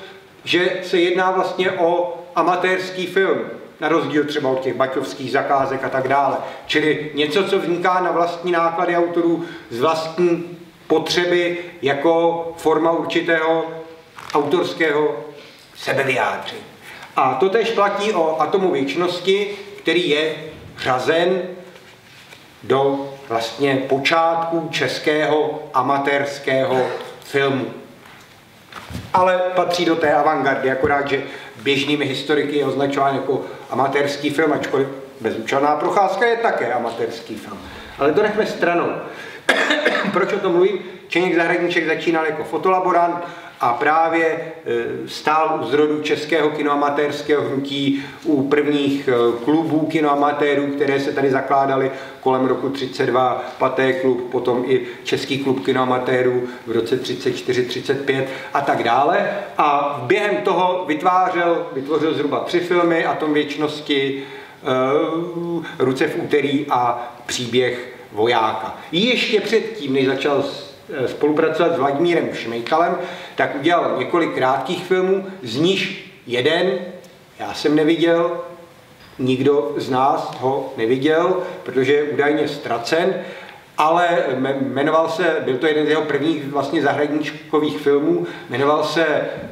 že se jedná vlastně o amatérský film, na rozdíl třeba od těch baťovských zakázek a tak dále. Čili něco, co vzniká na vlastní náklady autorů z vlastní potřeby jako forma určitého autorského sebevyjádření. A to tež platí o atomu věčnosti, který je řazen do vlastně počátků českého amatérského filmu. Ale patří do té avantgardy, akorát, že běžnými historiky je označován jako amatérský film, ačkoliv bezúčelná procházka je také amatérský film. Ale to nechme stranou. [coughs] Proč o tom mluvím? Čeněk Zahradníček začínal jako fotolaborant, a právě e, stál u zrodu českého kinoamatérského hnutí u prvních e, klubů kinoamatérů, které se tady zakládaly kolem roku 32, Paté klub, potom i Český klub kinoamatérů v roce 34-35 a tak dále. A během toho vytvářel, vytvořil zhruba tři filmy, Atom věčnosti, e, Ruce v úterý a Příběh vojáka. Ještě předtím, než začal Eh, spolupracovat s Vladimírem Šmejkalem, tak udělal několik krátkých filmů, z nich jeden já jsem neviděl, nikdo z nás ho neviděl, protože je údajně ztracen, ale jmenoval se, byl to jeden z jeho prvních vlastně zahradničkových filmů, jmenoval se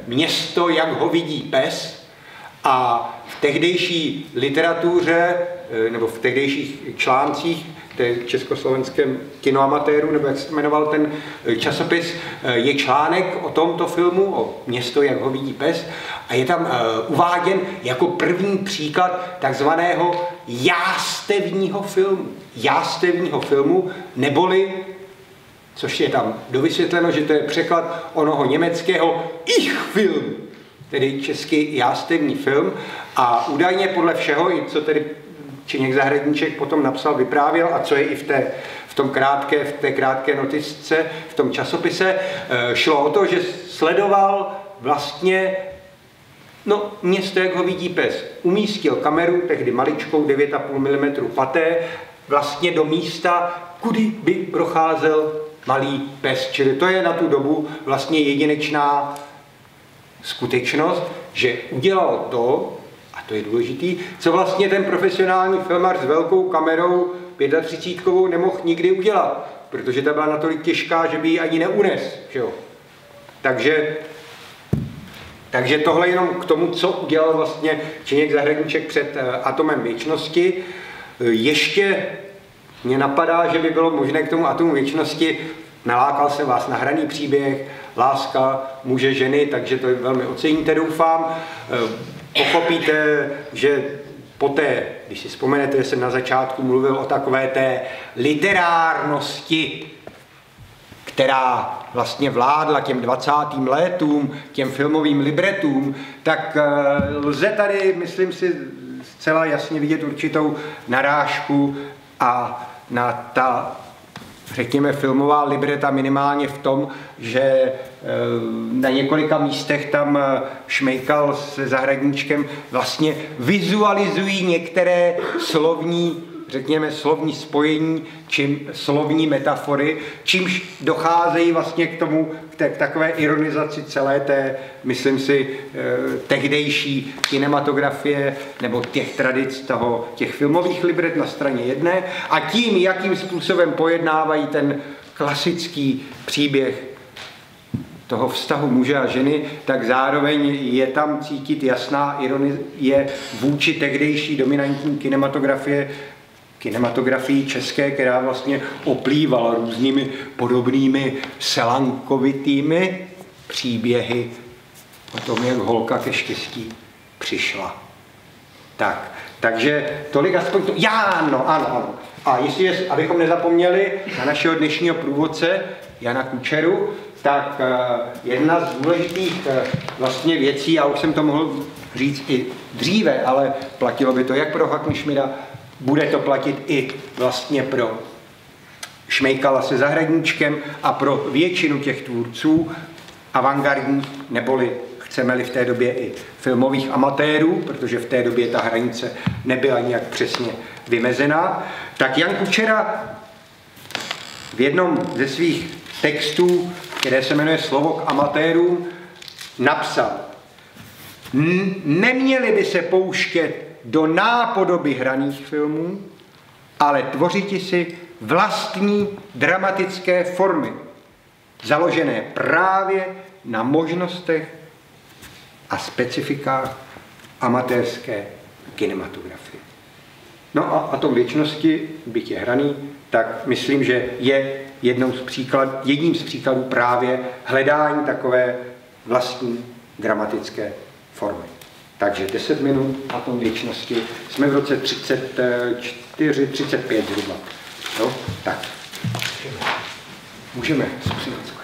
Město, jak ho vidí pes a v tehdejší literatuře eh, nebo v tehdejších článcích československém kinoamatéru, nebo jak se jmenoval ten eh, časopis, eh, je článek o tomto filmu, o město, jak ho vidí pes, a je tam uh, uváděn jako první příklad takzvaného jástevního filmu. Jástevního filmu, neboli, což je tam dovysvětleno, že to je překlad onoho německého ich film, tedy český jástevní film. A údajně podle všeho, i co tedy Činěk Zahradníček potom napsal, vyprávěl a co je i v, té, v, tom krátké, v té krátké notisce, v tom časopise, eh, šlo o to, že sledoval vlastně No, město, jak ho vidí pes, umístil kameru, tehdy maličkou 9,5 mm paté, vlastně do místa, kudy by procházel malý pes. Čili to je na tu dobu vlastně jedinečná skutečnost, že udělal to, to je důležitý, co vlastně ten profesionální filmař s velkou kamerou 35 nemohl nikdy udělat, protože ta byla natolik těžká, že by ji ani neunes. Že jo? Takže, takže tohle jenom k tomu, co udělal vlastně Činěk Zahradníček před uh, atomem věčnosti. Ještě mě napadá, že by bylo možné k tomu atomu věčnosti Nalákal jsem vás na hraný příběh, láska muže, ženy, takže to velmi oceníte, doufám. Pochopíte, že poté, když si vzpomenete, že jsem na začátku mluvil o takové té literárnosti, která vlastně vládla těm 20. letům, těm filmovým libretům, tak eh, lze tady, myslím si, zcela jasně vidět určitou narážku a na ta řekněme, filmová libreta minimálně v tom, že eh, na několika místech tam eh, Šmejkal se zahradníčkem vlastně vizualizují některé slovní řekněme, slovní spojení, čím slovní metafory, čímž docházejí vlastně k tomu, k, té, k takové ironizaci celé té, myslím si, eh, tehdejší kinematografie nebo těch tradic toho, těch filmových libret na straně jedné a tím, jakým způsobem pojednávají ten klasický příběh toho vztahu muže a ženy, tak zároveň je tam cítit jasná ironie vůči tehdejší dominantní kinematografie kinematografii české, která vlastně oplývala různými podobnými selankovitými příběhy o tom, jak holka ke štěstí přišla. Tak, takže tolik aspoň to. Já, ano, ano, ano. A jestli je, abychom nezapomněli na našeho dnešního průvodce Jana Kučeru, tak uh, jedna z důležitých uh, vlastně věcí, já už jsem to mohl říct i dříve, ale platilo by to jak pro Hakenšmida, bude to platit i vlastně pro Šmejkala se zahradníčkem a pro většinu těch tvůrců avantgardních, neboli chceme-li v té době i filmových amatérů, protože v té době ta hranice nebyla nijak přesně vymezená, tak Jan Kučera v jednom ze svých textů, které se jmenuje Slovo k amatérům, napsal, neměli by se pouštět do nápodoby hraných filmů, ale tvořiti si vlastní dramatické formy, založené právě na možnostech a specifikách amatérské kinematografie. No a, a tom věčnosti, byť je hraný, tak myslím, že je jednou z příklad, jedním z příkladů právě hledání takové vlastní dramatické formy. Takže 10 minut a tom věčnosti. Jsme v roce 34, 35 zhruba. No, tak. Můžeme. Můžeme.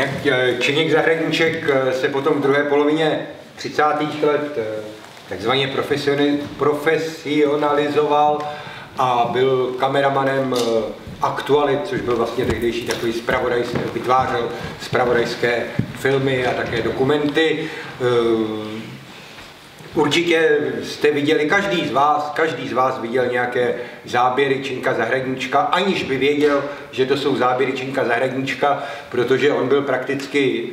Eh, Činěk Zahradníček eh, se potom v druhé polovině 30. let eh, takzvaně profesionalizoval a byl kameramanem Aktualit, což byl vlastně tehdejší takový spravodajský, vytvářel spravodajské filmy a také dokumenty. Určitě jste viděli, každý z vás, každý z vás viděl nějaké záběry Činka Zahradníčka, aniž by věděl, že to jsou záběry Činka Zahradníčka, protože on byl prakticky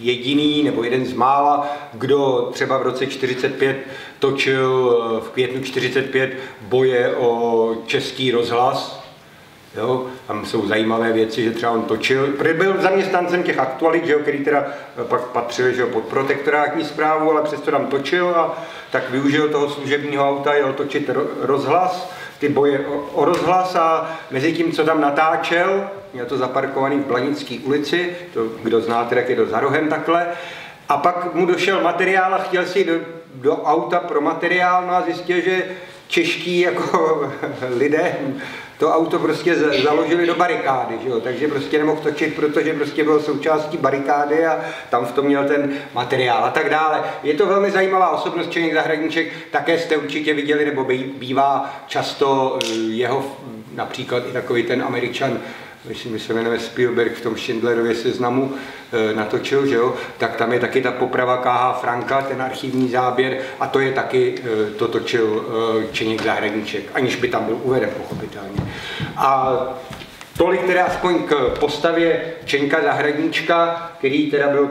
jediný nebo jeden z mála, kdo třeba v roce 45 točil v květnu 45 boje o český rozhlas, Jo? Tam jsou zajímavé věci, že třeba on točil, protože byl zaměstnancem těch aktualit, že jo, který teda eh, pak patřil že jo, pod protektorátní zprávu, ale přesto tam točil a tak využil toho služebního auta, jel točit rozhlas, ty boje o, o rozhlas a mezi tím, co tam natáčel, měl to zaparkovaný v Blanické ulici, to kdo znáte, jak je to za rohem takhle, a pak mu došel materiál a chtěl si do, do auta pro materiál no a zjistil, že čeští jako [laughs] lidé to auto prostě založili do barikády, že jo? takže prostě nemohl točit, protože prostě byl součástí barikády a tam v tom měl ten materiál a tak dále. Je to velmi zajímavá osobnost Čeněk Zahradníček, také jste určitě viděli, nebo bývá často eh, jeho například i takový ten američan myslím, že se jmenuje Spielberg v tom Schindlerově seznamu e, natočil, že jo, tak tam je taky ta poprava K.H. Franka, ten archivní záběr a to je taky, e, to točil e, Čeněk Zahradníček, aniž by tam byl uveden pochopitelně. A tolik teda aspoň k postavě Čenka Zahradníčka, který teda byl,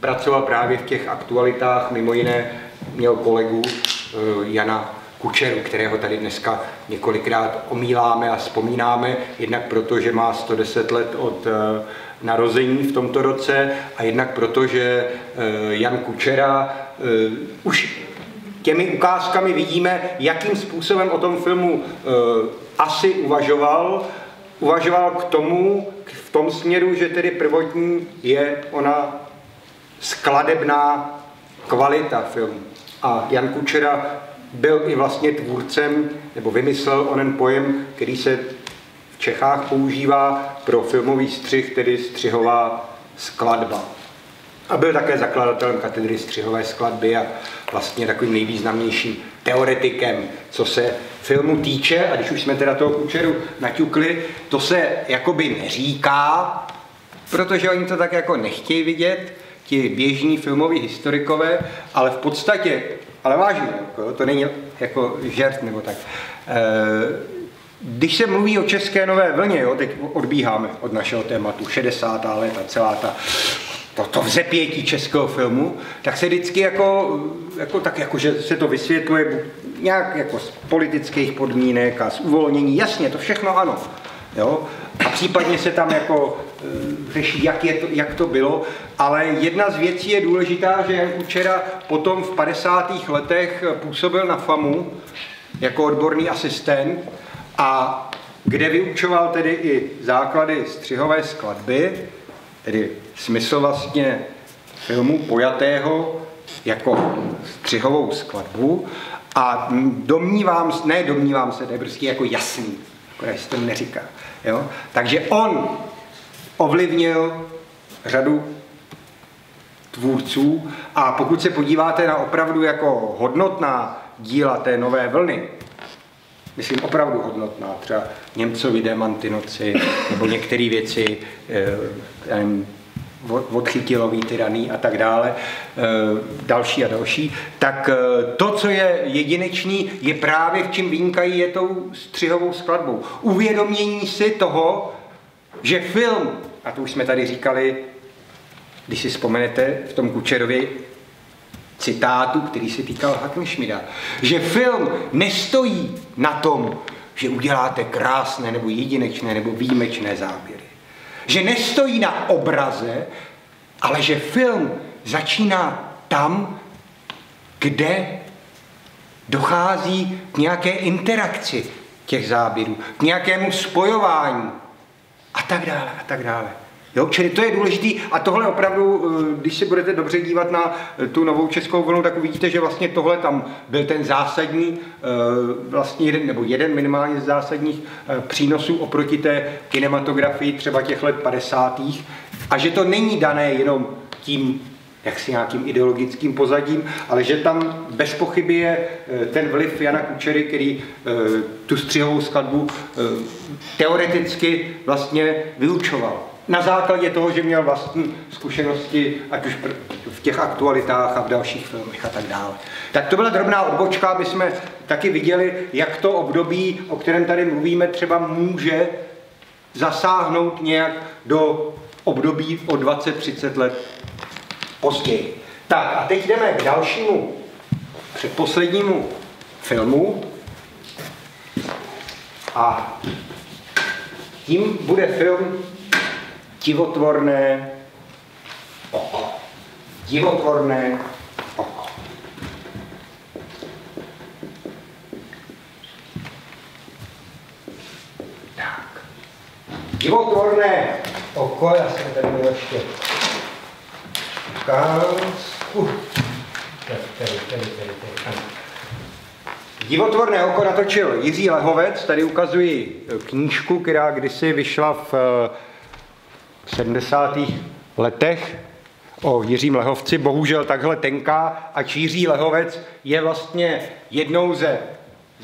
pracoval právě v těch aktualitách, mimo jiné měl kolegu Jana Kučeru, kterého tady dneska několikrát omíláme a vzpomínáme, jednak proto, že má 110 let od eh, narození v tomto roce a jednak proto, že eh, Jan Kučera eh, už těmi ukázkami vidíme, jakým způsobem o tom filmu asi uvažoval. Uvažoval k tomu, v tom směru, že tedy prvotní je ona skladebná kvalita filmu. A Jan Kučera byl i vlastně tvůrcem, nebo vymyslel onen pojem, který se v Čechách používá pro filmový střih, tedy střihová skladba. A byl také zakladatelem katedry střihové skladby a vlastně takovým nejvýznamnějším teoretikem, co se filmu týče. A když už jsme teda toho kučeru naťukli, to se jakoby neříká, protože oni to tak jako nechtějí vidět, ti běžní filmoví historikové, ale v podstatě ale vážně, jako, to není jako žert nebo tak. E, když se mluví o české nové vlně, jo, teď odbíháme od našeho tématu, 60. léta, celá ta to, to vzepětí českého filmu, tak se vždycky jako, jako tak jako, že se to vysvětluje nějak jako z politických podmínek a z uvolnění, jasně, to všechno ano. Jo? A případně se tam jako řeší, jak, je to, jak to bylo, ale jedna z věcí je důležitá, že Jan Kučera potom v 50. letech působil na FAMu jako odborný asistent a kde vyučoval tedy i základy střihové skladby, tedy smysl vlastně filmu pojatého jako střihovou skladbu a domnívám, ne domnívám se, to je prostě jako jasný, akorát se to neříká. Jo? Takže on ovlivnil řadu tvůrců a pokud se podíváte na opravdu jako hodnotná díla té nové vlny, myslím opravdu hodnotná, třeba Němcovi Demantinoci, nebo některé věci, eh, já nevím, odchytilový tyraný a tak dále, eh, další a další, tak eh, to, co je jedinečný, je právě v čím vynikají, je tou střihovou skladbou. Uvědomění si toho, že film, a to už jsme tady říkali, když si vzpomenete v tom Kučerově citátu, který se týkal Hackenschmida, že film nestojí na tom, že uděláte krásné nebo jedinečné nebo výjimečné záběry. Že nestojí na obraze, ale že film začíná tam, kde dochází k nějaké interakci těch záběrů, k nějakému spojování a tak dále a tak dále. Jo, čili to je důležitý a tohle opravdu, eh, když se budete dobře dívat na eh, tu novou českou vlnu, tak uvidíte, že vlastně tohle tam byl ten zásadní, eh, vlastně jeden, nebo jeden minimálně z zásadních přínosů oproti té kinematografii třeba těch let 50. a že to není dané jenom tím jaksi nějakým ideologickým pozadím, ale že tam bez pochyby je ten vliv Jana Kučery, který tu střihovou skladbu teoreticky vlastně vyučoval na základě toho, že měl vlastní zkušenosti, ať už v těch aktualitách a v dalších filmech a tak dále. Tak to byla drobná odbočka, aby jsme taky viděli, jak to období, o kterém tady mluvíme, třeba může zasáhnout nějak do období o 20-30 let později. Tak a teď jdeme k dalšímu, předposlednímu filmu. A tím bude film divotvorné oko. Divotvorné oko. Tak. Divotvorné oko, já jsem tady ještě ukázku. Tady, tady, tady, tady, Divotvorné oko natočil Jiří Lehovec, tady ukazuji knížku, která kdysi vyšla v 70. letech o Jiřím Lehovci, bohužel takhle tenká, a Jiří Lehovec je vlastně jednou ze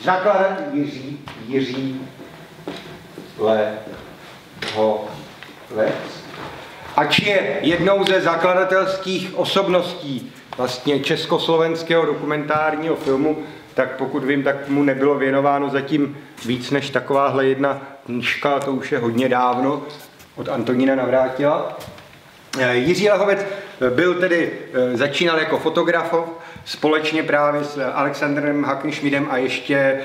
zakladatelů Jiří, Jiří Lehovec, ač je jednou ze zakladatelských osobností vlastně československého dokumentárního filmu, tak pokud vím, tak mu nebylo věnováno zatím víc než takováhle jedna knížka, to už je hodně dávno, od Antonína Navrátila. Eh, Jiří Lahovec byl tedy, eh, začínal jako fotograf, společně právě s Alexandrem Hakenschmidem a ještě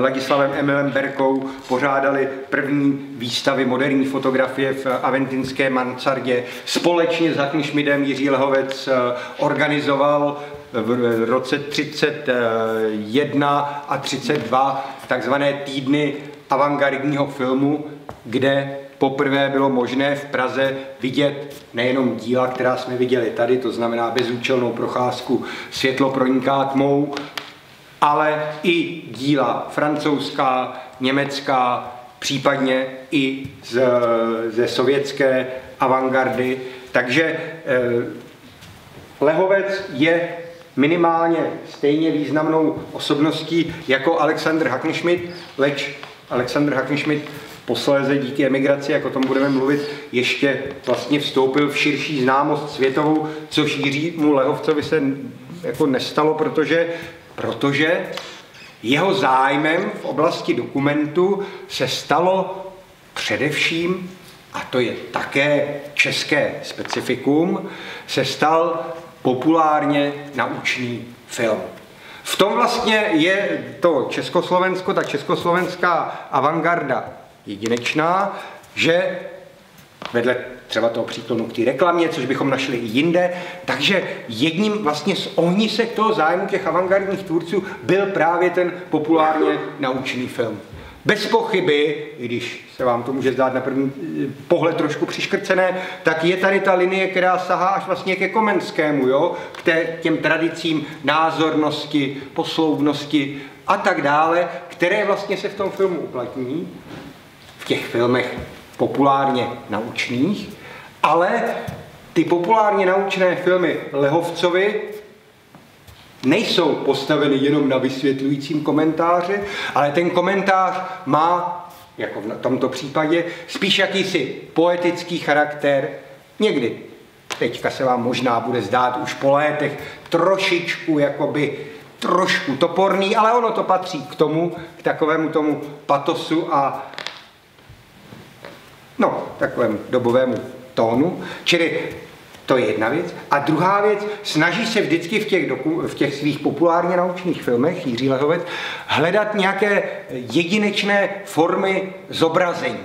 Ladislavem Emilem Berkou pořádali první výstavy moderní fotografie v Aventinské mansardě. Společně s Hakenschmidem Jiří Lehovec organizoval v roce 31 a 32 takzvané týdny avantgardního filmu, kde poprvé bylo možné v Praze vidět nejenom díla, která jsme viděli tady, to znamená bezúčelnou procházku Světlo proniká tmou, ale i díla francouzská, německá, případně i z, ze sovětské avantgardy. Takže eh, Lehovec je minimálně stejně významnou osobností jako Alexander Hackenschmidt, leč Alexander Hackenschmidt posléze díky emigraci, jak o tom budeme mluvit, ještě vlastně vstoupil v širší známost světovou, což Jiřímu Lehovcovi se jako nestalo, protože, protože jeho zájmem v oblasti dokumentu se stalo především, a to je také české specifikum, se stal populárně naučný film. V tom vlastně je to Československo, ta československá avantgarda jedinečná, že vedle třeba toho příklonu k té reklamě, což bychom našli i jinde. Takže jedním vlastně z ohnisek toho zájmu těch avantgardních tvůrců byl právě ten populárně naučený film. Bez pochyby, i když se vám to může zdát na první eh, pohled trošku přiškrcené, tak je tady ta linie, která sahá až vlastně ke Komenskému, jo? k té, těm tradicím názornosti, poslouvnosti a tak dále, které vlastně se v tom filmu uplatní v těch filmech populárně naučných, ale ty populárně naučné filmy Lehovcovi nejsou postaveny jenom na vysvětlujícím komentáři, ale ten komentář má, jako v tomto případě, spíš jakýsi poetický charakter, někdy teďka se vám možná bude zdát už po létech trošičku jakoby trošku toporný, ale ono to patří k tomu, k takovému tomu patosu a no, takovému dobovému tónu. Čili to je jedna věc. A druhá věc, snaží se vždycky v těch, doku, v těch svých populárně naučných filmech, Jiří Lehovec, hledat nějaké jedinečné formy zobrazení.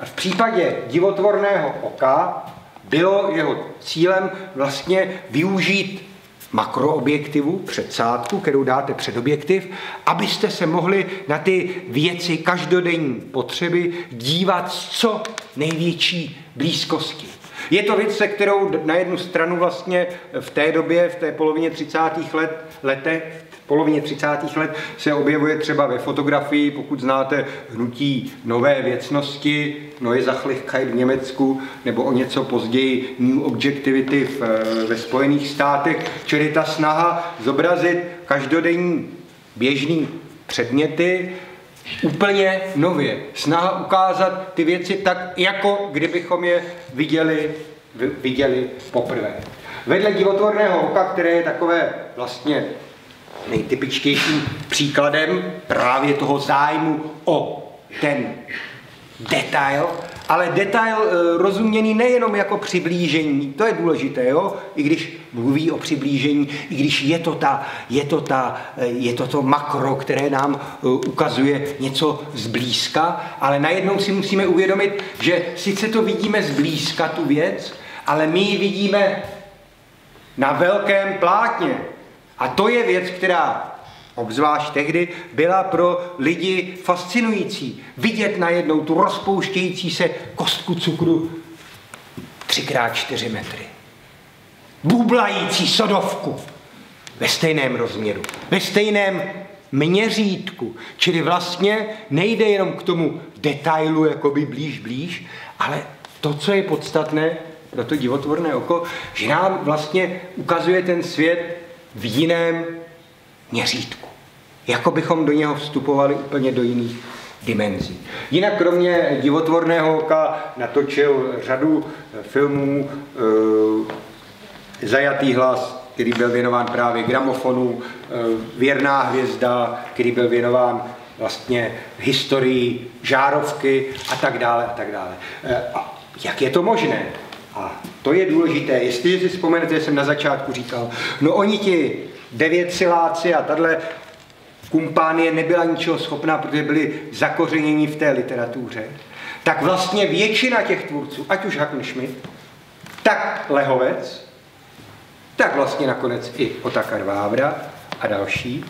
A v případě divotvorného oka bylo jeho cílem vlastně využít makroobjektivu, předsádku, kterou dáte před objektiv, abyste se mohli na ty věci každodenní potřeby dívat co největší blízkosti. Je to věc, se kterou na jednu stranu vlastně v té době, v té polovině 30. let, letech, polovině 30. let se objevuje třeba ve fotografii, pokud znáte hnutí nové věcnosti, Neue Sachlichkeit v Německu, nebo o něco později New Objectivity v, eh, ve Spojených státech, čili ta snaha zobrazit každodenní běžný předměty úplně nově. Snaha ukázat ty věci tak, jako kdybychom je viděli, viděli poprvé. Vedle divotvorného oka, které je takové vlastně nejtypičtějším příkladem právě toho zájmu o ten detail, ale detail e, rozuměný nejenom jako přiblížení, to je důležité, jo? i když mluví o přiblížení, i když je to, ta, je to, ta, e, je to to makro, které nám e, ukazuje něco zblízka, ale najednou si musíme uvědomit, že sice to vidíme zblízka tu věc, ale my ji vidíme na velkém plátně. A to je věc, která obzvlášť tehdy, byla pro lidi fascinující. Vidět najednou tu rozpouštějící se kostku cukru 3x4 metry. Bublající sodovku ve stejném rozměru, ve stejném měřítku. Čili vlastně nejde jenom k tomu detailu, jakoby blíž, blíž, ale to, co je podstatné pro to divotvorné oko, že nám vlastně ukazuje ten svět v jiném měřítku. Jako bychom do něho vstupovali úplně do jiných dimenzí. Jinak kromě divotvorného oka natočil řadu eh, filmů e, Zajatý hlas, který byl věnován právě gramofonu, e, Věrná hvězda, který byl věnován vlastně historii žárovky a tak dále a tak dále. E, a jak je to možné? A to je důležité. Jestli si vzpomenete, jsem na začátku říkal, no oni ti devět siláci a tahle kumpánie nebyla ničeho schopná, protože byli zakořeněni v té literatuře, tak vlastně většina těch tvůrců, ať už Hackenschmidt, tak Lehovec, tak vlastně nakonec i Otakar Vávra a další,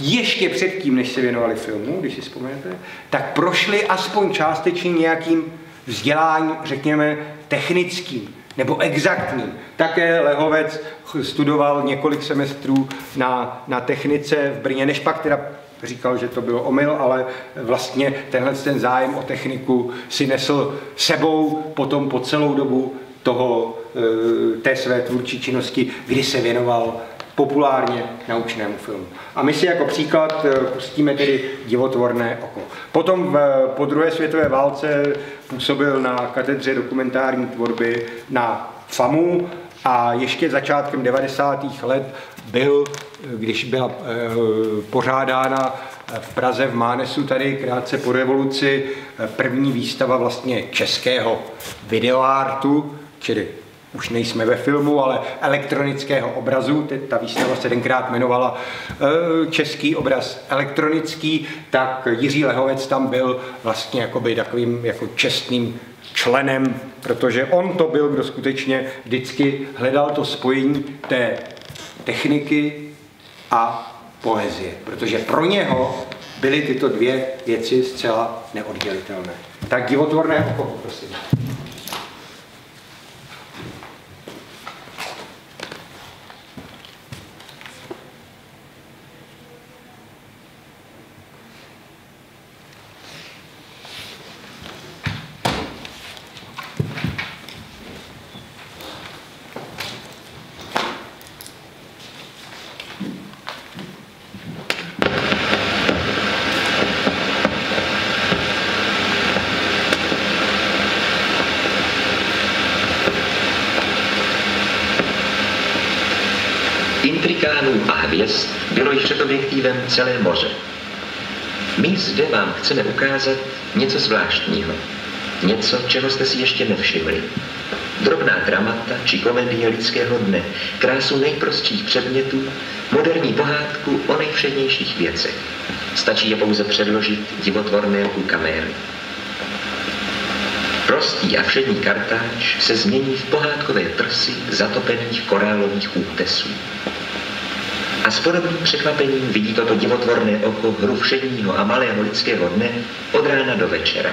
ještě předtím, než se věnovali filmu, když si vzpomenete, tak prošli aspoň částečně nějakým vzděláním, řekněme, technickým nebo exaktním. Také Lehovec studoval několik semestrů na, na technice v Brně, než pak teda říkal, že to byl omyl, ale vlastně tenhle ten zájem o techniku si nesl sebou potom po celou dobu toho, eh, té své tvůrčí činnosti, kdy se věnoval populárně naučnému filmu. A my si jako příklad eh, pustíme tedy divotvorné oko. Potom v, po druhé světové válce působil na katedře dokumentární tvorby na FAMu a ještě začátkem 90. let byl, když byla pořádána v Praze v Mánesu tady krátce po revoluci první výstava vlastně českého videoartu, čili už nejsme ve filmu, ale elektronického obrazu, ta výstava se tenkrát jmenovala e, Český obraz elektronický, tak Jiří Lehovec tam byl vlastně jakoby takovým jako čestným členem, protože on to byl, kdo skutečně vždycky hledal to spojení té techniky a poezie, protože pro něho byly tyto dvě věci zcela neoddělitelné. Tak divotvorné oko, prosím. intrikánů a hvězd bylo objektivem celé moře. My zde vám chceme ukázat něco zvláštního. Něco, čeho jste si ještě nevšimli. Drobná dramata či komedie lidského dne, krásu nejprostších předmětů, moderní pohádku o nejvšednějších věcech. Stačí je pouze předložit divotvorné ruku kamery. Prostý a všední kartáč se změní v pohádkové trsy zatopených korálových útesů. A s podobným překvapením vidí toto divotvorné oko hru všedního a malého lidského dne od rána do večera.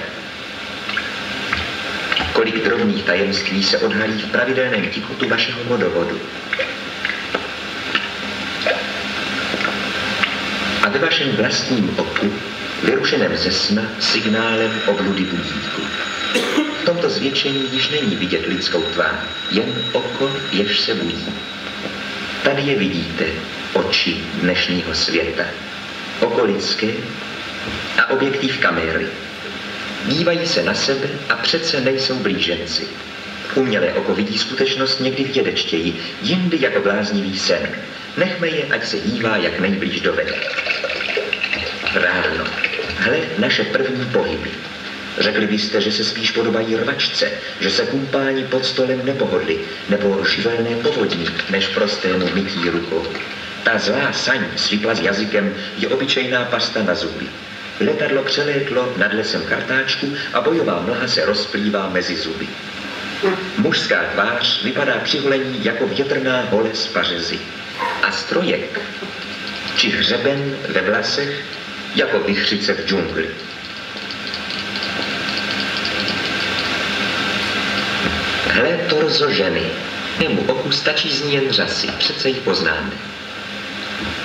Kolik drobných tajemství se odhalí v pravidelném tikutu vašeho vodovodu. A ve vašem vlastním oku, vyrušeném ze sna signálem obludy budíku. V tomto zvětšení již není vidět lidskou tvář, jen oko, jež se budí. Tady je vidíte, oči dnešního světa. Oko lidské a objektiv kamery. Dívají se na sebe a přece nejsou blíženci. Umělé oko vidí skutečnost někdy vědečtěji, jindy jako bláznivý sen. Nechme je, ať se dívá, jak nejblíž dovede. Ráno. Hle naše první pohyby. Řekli byste, že se spíš podobají rvačce, že se kumpání pod stolem nepohodli, nebo živelné povodní, než prostému mytí rukou. Ta zlá saň svipla s jazykem je obyčejná pasta na zuby. Letadlo přelétlo nad lesem kartáčku a bojová mlha se rozplývá mezi zuby. Mužská tvář vypadá přiholení jako větrná hole z pařezy. A strojek, či hřeben ve vlasech, jako vychřice v džungli. Hle torzo ženy. Mému oku stačí z ní jen řasy, přece ji poznáme.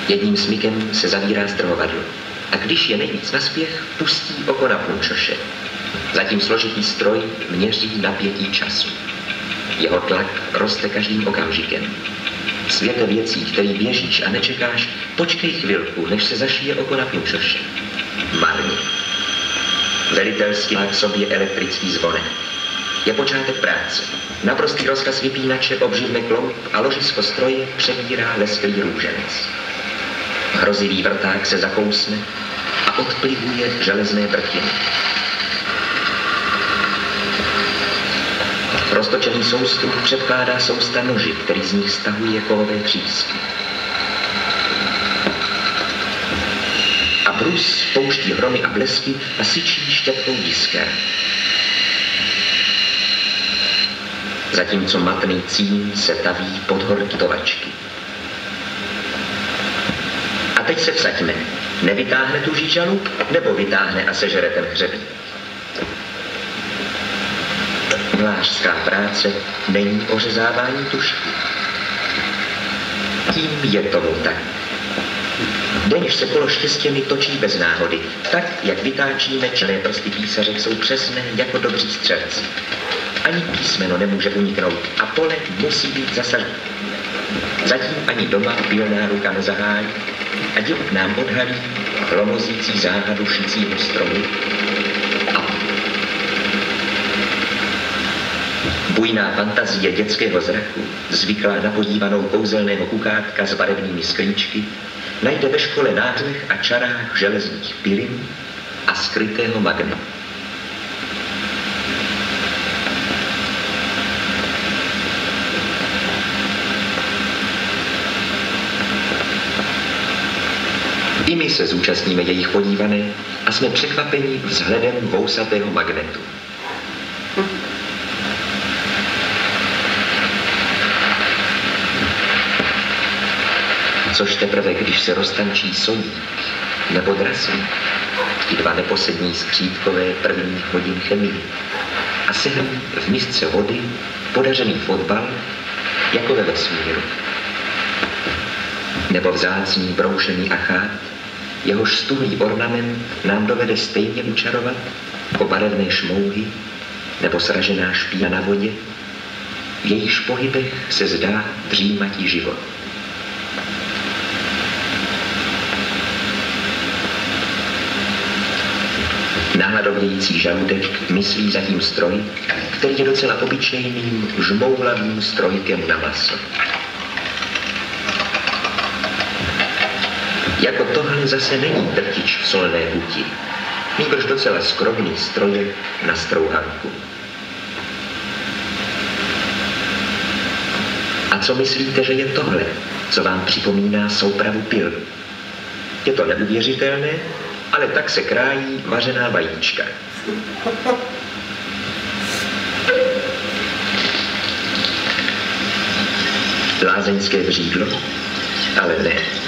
Jedním smykem se zavírá strhovadlo a když je nejvíc na spěch, pustí oko na punčoše. Zatím složitý stroj měří napětí času. Jeho tlak roste každým okamžikem. Světe věcí, který běžíš a nečekáš, počkej chvilku, než se zašije oko na punčoše. Marně. Velitelský má k sobě elektrický zvonek. Je počátek práce. Naprostý rozkaz vypínače obživne kloup a ložisko stroje přebírá lesklý růženec. Hrozivý vrták se zakousne a odplivuje železné vrtiny. Roztočený soustup předkládá sousta noži, který z nich stahuje kovové třísky. A brus pouští hromy a blesky a syčí štětkou disker. Zatímco matný cín se taví pod horky tovačky teď se vsaďme. Nevytáhne tu žížalu, nebo vytáhne a sežere ten hřebík. Vlářská práce není ořezávání tušky. Tím je tomu tak. Denž se kolo štěstěmi točí bez náhody, tak, jak vytáčíme čelé prsty písaře, jsou přesné jako dobří střelci. Ani písmeno nemůže uniknout a pole musí být zasaženo. Zatím ani doma pilná ruka nezahájí, a divok nám odhalí hlomozící záhadu šicího stromu a Bujná fantazie dětského zraku, zvyklá na podívanou kouzelného kukátka s barevnými sklíčky, najde ve škole nádlech a čarách železných pilin a skrytého magnetu. My se zúčastníme jejich podívané a jsme překvapeni vzhledem vousatého magnetu. Což teprve, když se roztančí sodík nebo draslík, ty dva neposední skřítkové prvních hodin chemii a sehrní v misce vody podařený fotbal jako ve vesmíru. Nebo vzácný broušený achát, jehož stuhlý ornament nám dovede stejně učarovat jako barevné šmouhy nebo sražená špína na vodě, v jejíž pohybech se zdá dřímatí život. Nahladovějící žaludek myslí zatím stroj, který je docela obyčejným žmoulavým strojkem na maso. Jako tohle zase není drtič v solné huti, nýbrž docela skromný stroje na strouhanku. A co myslíte, že je tohle, co vám připomíná soupravu pil? Je to neuvěřitelné, ale tak se krájí vařená vajíčka. Lázeňské vřídlo? Ale ne.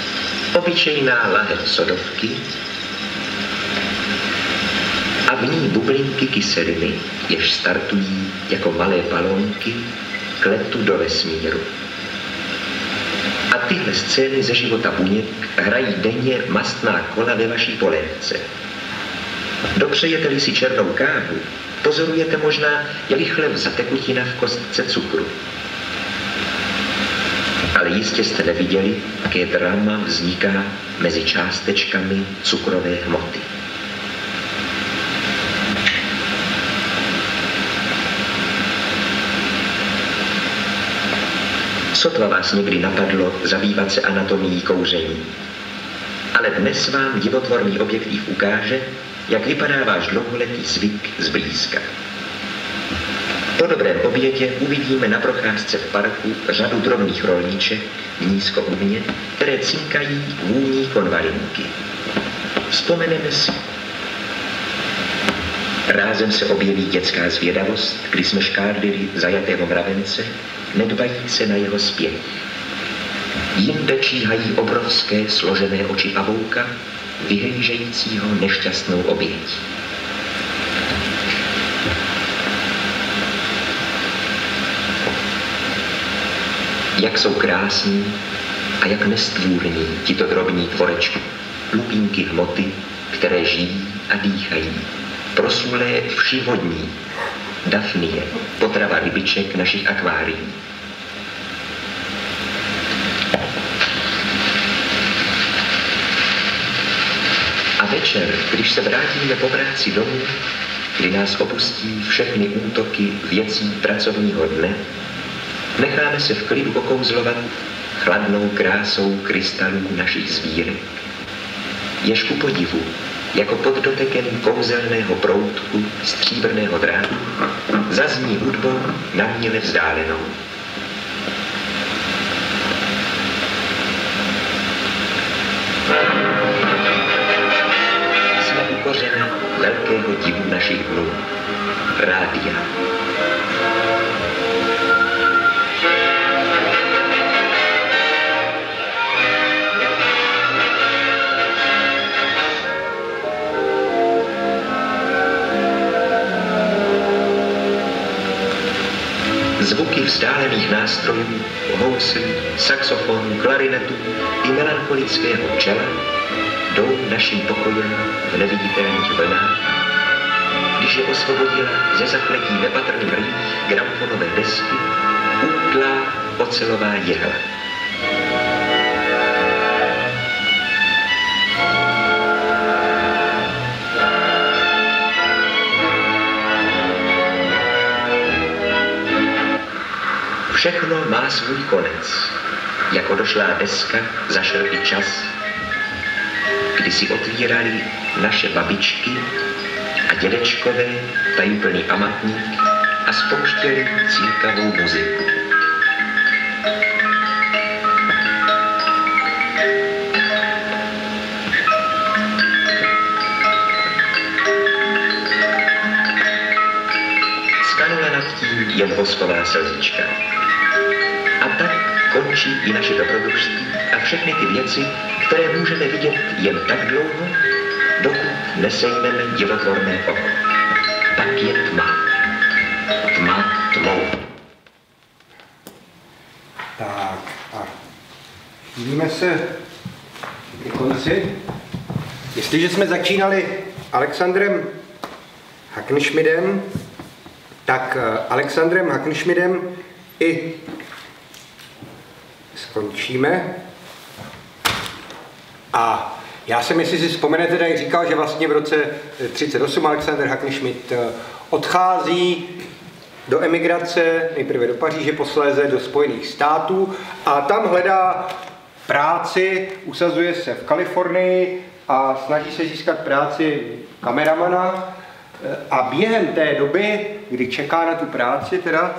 Obyčejná lahev sodovky a v ní bublinky kyseliny, jež startují jako malé balónky k letu do vesmíru. A tyhle scény ze života buněk hrají denně mastná kola ve vaší polévce. Dopřejete-li si černou kávu, pozorujete možná, jak chlev zatekutina v kostce cukru. Ale jistě jste neviděli, jaké drama vzniká mezi částečkami cukrové hmoty. Sotva vás někdy napadlo zabývat se anatomií kouření. Ale dnes vám divotvorný objektiv ukáže, jak vypadá váš dlouholetý zvyk zblízka. Po dobrém obědě uvidíme na procházce v parku řadu drobných rolníček nízko u mě, které cinkají vůní konvalinky. Vzpomeneme si. Rázem se objeví dětská zvědavost, kdy jsme škádlili zajatého mravence nedbají se na jeho zpěv. Jinde číhají obrovské složené oči pavouka, vyhlížejícího nešťastnou oběť. Jak jsou krásní a jak nestvůrní tito drobní tvorečky, lupínky hmoty, které žijí a dýchají, proslulé všivodní, Dafnie, potrava rybiček našich akvárií. A večer, když se vrátíme po práci domů, kdy nás opustí všechny útoky věcí pracovního dne, necháme se v klidu okouzlovat chladnou krásou krystalů našich zvírek, jež ku podivu jako pod dotekem kouzelného proutku stříbrného drátu zazní hudbou na míle vzdálenou. Jsme u velkého divu našich dnů, rádia. Zvuky vzdálených nástrojů, housy, saxofonu, klarinetu i melancholického čela jdou naším pokojem v neviditelných vlnách, když je osvobodila ze zakletí nepatrných rých gramfonové desky útlá ocelová jehla. Všechno má svůj konec. Jako došlá deska zašel i čas, kdy si otvírali naše babičky a dědečkové tajuplný amatník a spouštěli cílkavou muziku. Skanula nad tím jen vosková slzička končí i naše dobrodružství a všechny ty věci, které můžeme vidět jen tak dlouho, dokud nesejmeme divotvorné oko. Pak je tma. Tma tmou. Tak a chýlíme se ke konci. Jestliže jsme začínali Alexandrem Hakenschmidem, tak eh, Alexandrem Hakenschmidem i skončíme. A já jsem, jestli si vzpomenete, tady říkal, že vlastně v roce 38 Alexander Hackenschmidt eh, odchází do emigrace, nejprve do Paříže, posléze do Spojených států a tam hledá práci, usazuje se v Kalifornii a snaží se získat práci kameramana a během té doby, kdy čeká na tu práci teda,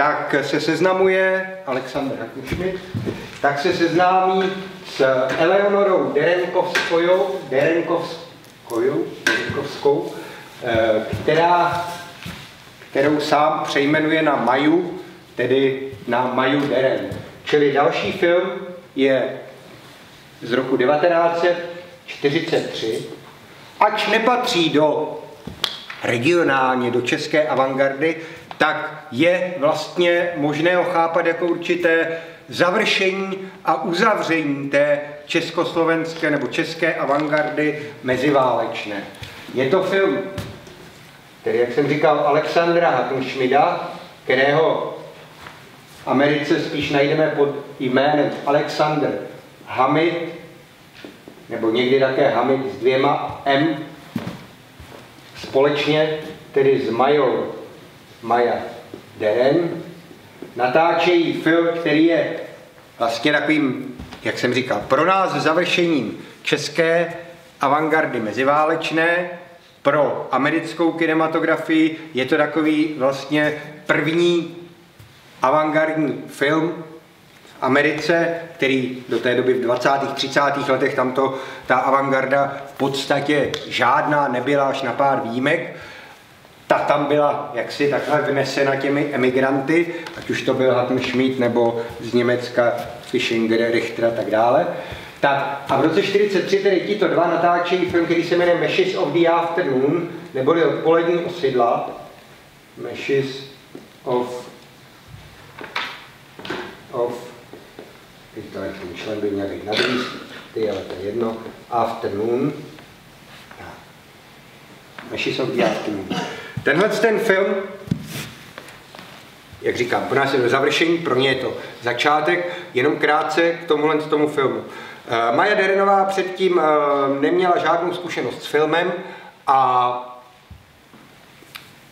tak se seznamuje Aleksandr Hakušmit, tak se seznámí s Eleonorou Derenkovskou, Derenkovskou, Derenkovskou eh, která, kterou sám přejmenuje na Maju, tedy na Maju Deren. Čili další film je z roku 1943, ač nepatří do regionálně, do české avantgardy, tak je vlastně možné ho chápat jako určité završení a uzavření té československé nebo české avantgardy meziválečné. Je to film, který, jak jsem říkal, Alexandra Hackenschmida, kterého v Americe spíš najdeme pod jménem Alexander Hamid, nebo někdy také Hamid s dvěma M, společně tedy s Majou Maja Deren, natáčejí film, který je vlastně takovým, jak jsem říkal, pro nás završením české avantgardy meziválečné, pro americkou kinematografii je to takový vlastně první avantgardní film v Americe, který do té doby v 20. 30. letech tamto ta avantgarda v podstatě žádná nebyla až na pár výjimek, ta tam byla jaksi takhle vnesena těmi emigranty, ať už to byl Hatton Schmidt nebo z Německa Fischinger, Richter a tak dále. Tak a v roce 43 tedy tito dva natáčejí film, který se jmenuje Meshes of the Afternoon, neboli odpolední osidla. Meshes of of teď to ten člen by měl být na druhý, ty, ale to je jedno, afternoon. Meshes of the Afternoon. Tenhle ten film, jak říkám, pro nás je to završení, pro ně je to začátek, jenom krátce k tomuhle tomu filmu. Eh, Maja Derenová předtím eh, neměla žádnou zkušenost s filmem a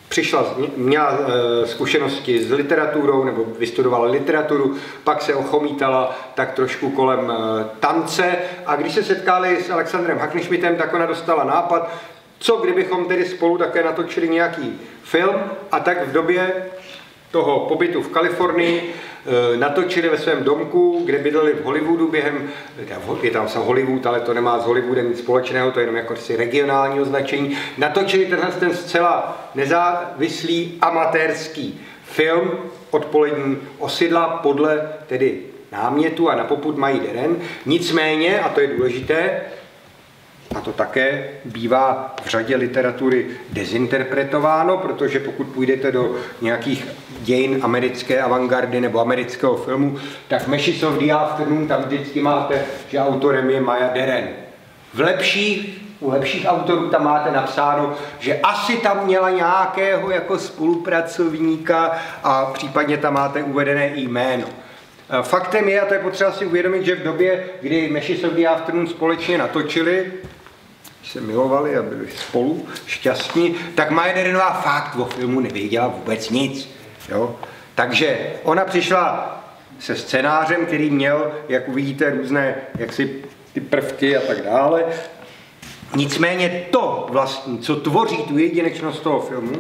přišla, měla eh, zkušenosti s literaturou nebo vystudovala literaturu, pak se ochomítala tak trošku kolem tance a když se setkali s Alexandrem Hacknischmidtem, tak ona dostala nápad, co kdybychom tedy spolu také natočili nějaký film a tak v době toho pobytu v Kalifornii e, natočili ve svém domku, kde bydleli v Hollywoodu během, je tam se Hollywood, ale to nemá s Hollywoodem nic společného, to je jenom jako si regionální označení, natočili tenhle ten zcela nezávislý amatérský film odpolední osidla podle tedy námětu a na poput mají deren. Nicméně, a to je důležité, a to také bývá v řadě literatury dezinterpretováno, protože pokud půjdete do nějakých dějin americké avantgardy nebo amerického filmu, tak Meshes of the Afternoon tam vždycky máte, že autorem je Maya Deren. V lepších, u lepších autorů tam máte napsáno, že asi tam měla nějakého jako spolupracovníka a případně tam máte uvedené jméno. Faktem je, a to je potřeba si uvědomit, že v době, kdy the Afternoon společně natočili, se milovali a byli spolu šťastní, tak Maja Derenová fakt o filmu nevěděla vůbec nic. Jo? Takže ona přišla se scénářem, který měl, jak uvidíte, různé jaksi ty prvky a tak dále. Nicméně to vlastně, co tvoří tu jedinečnost toho filmu,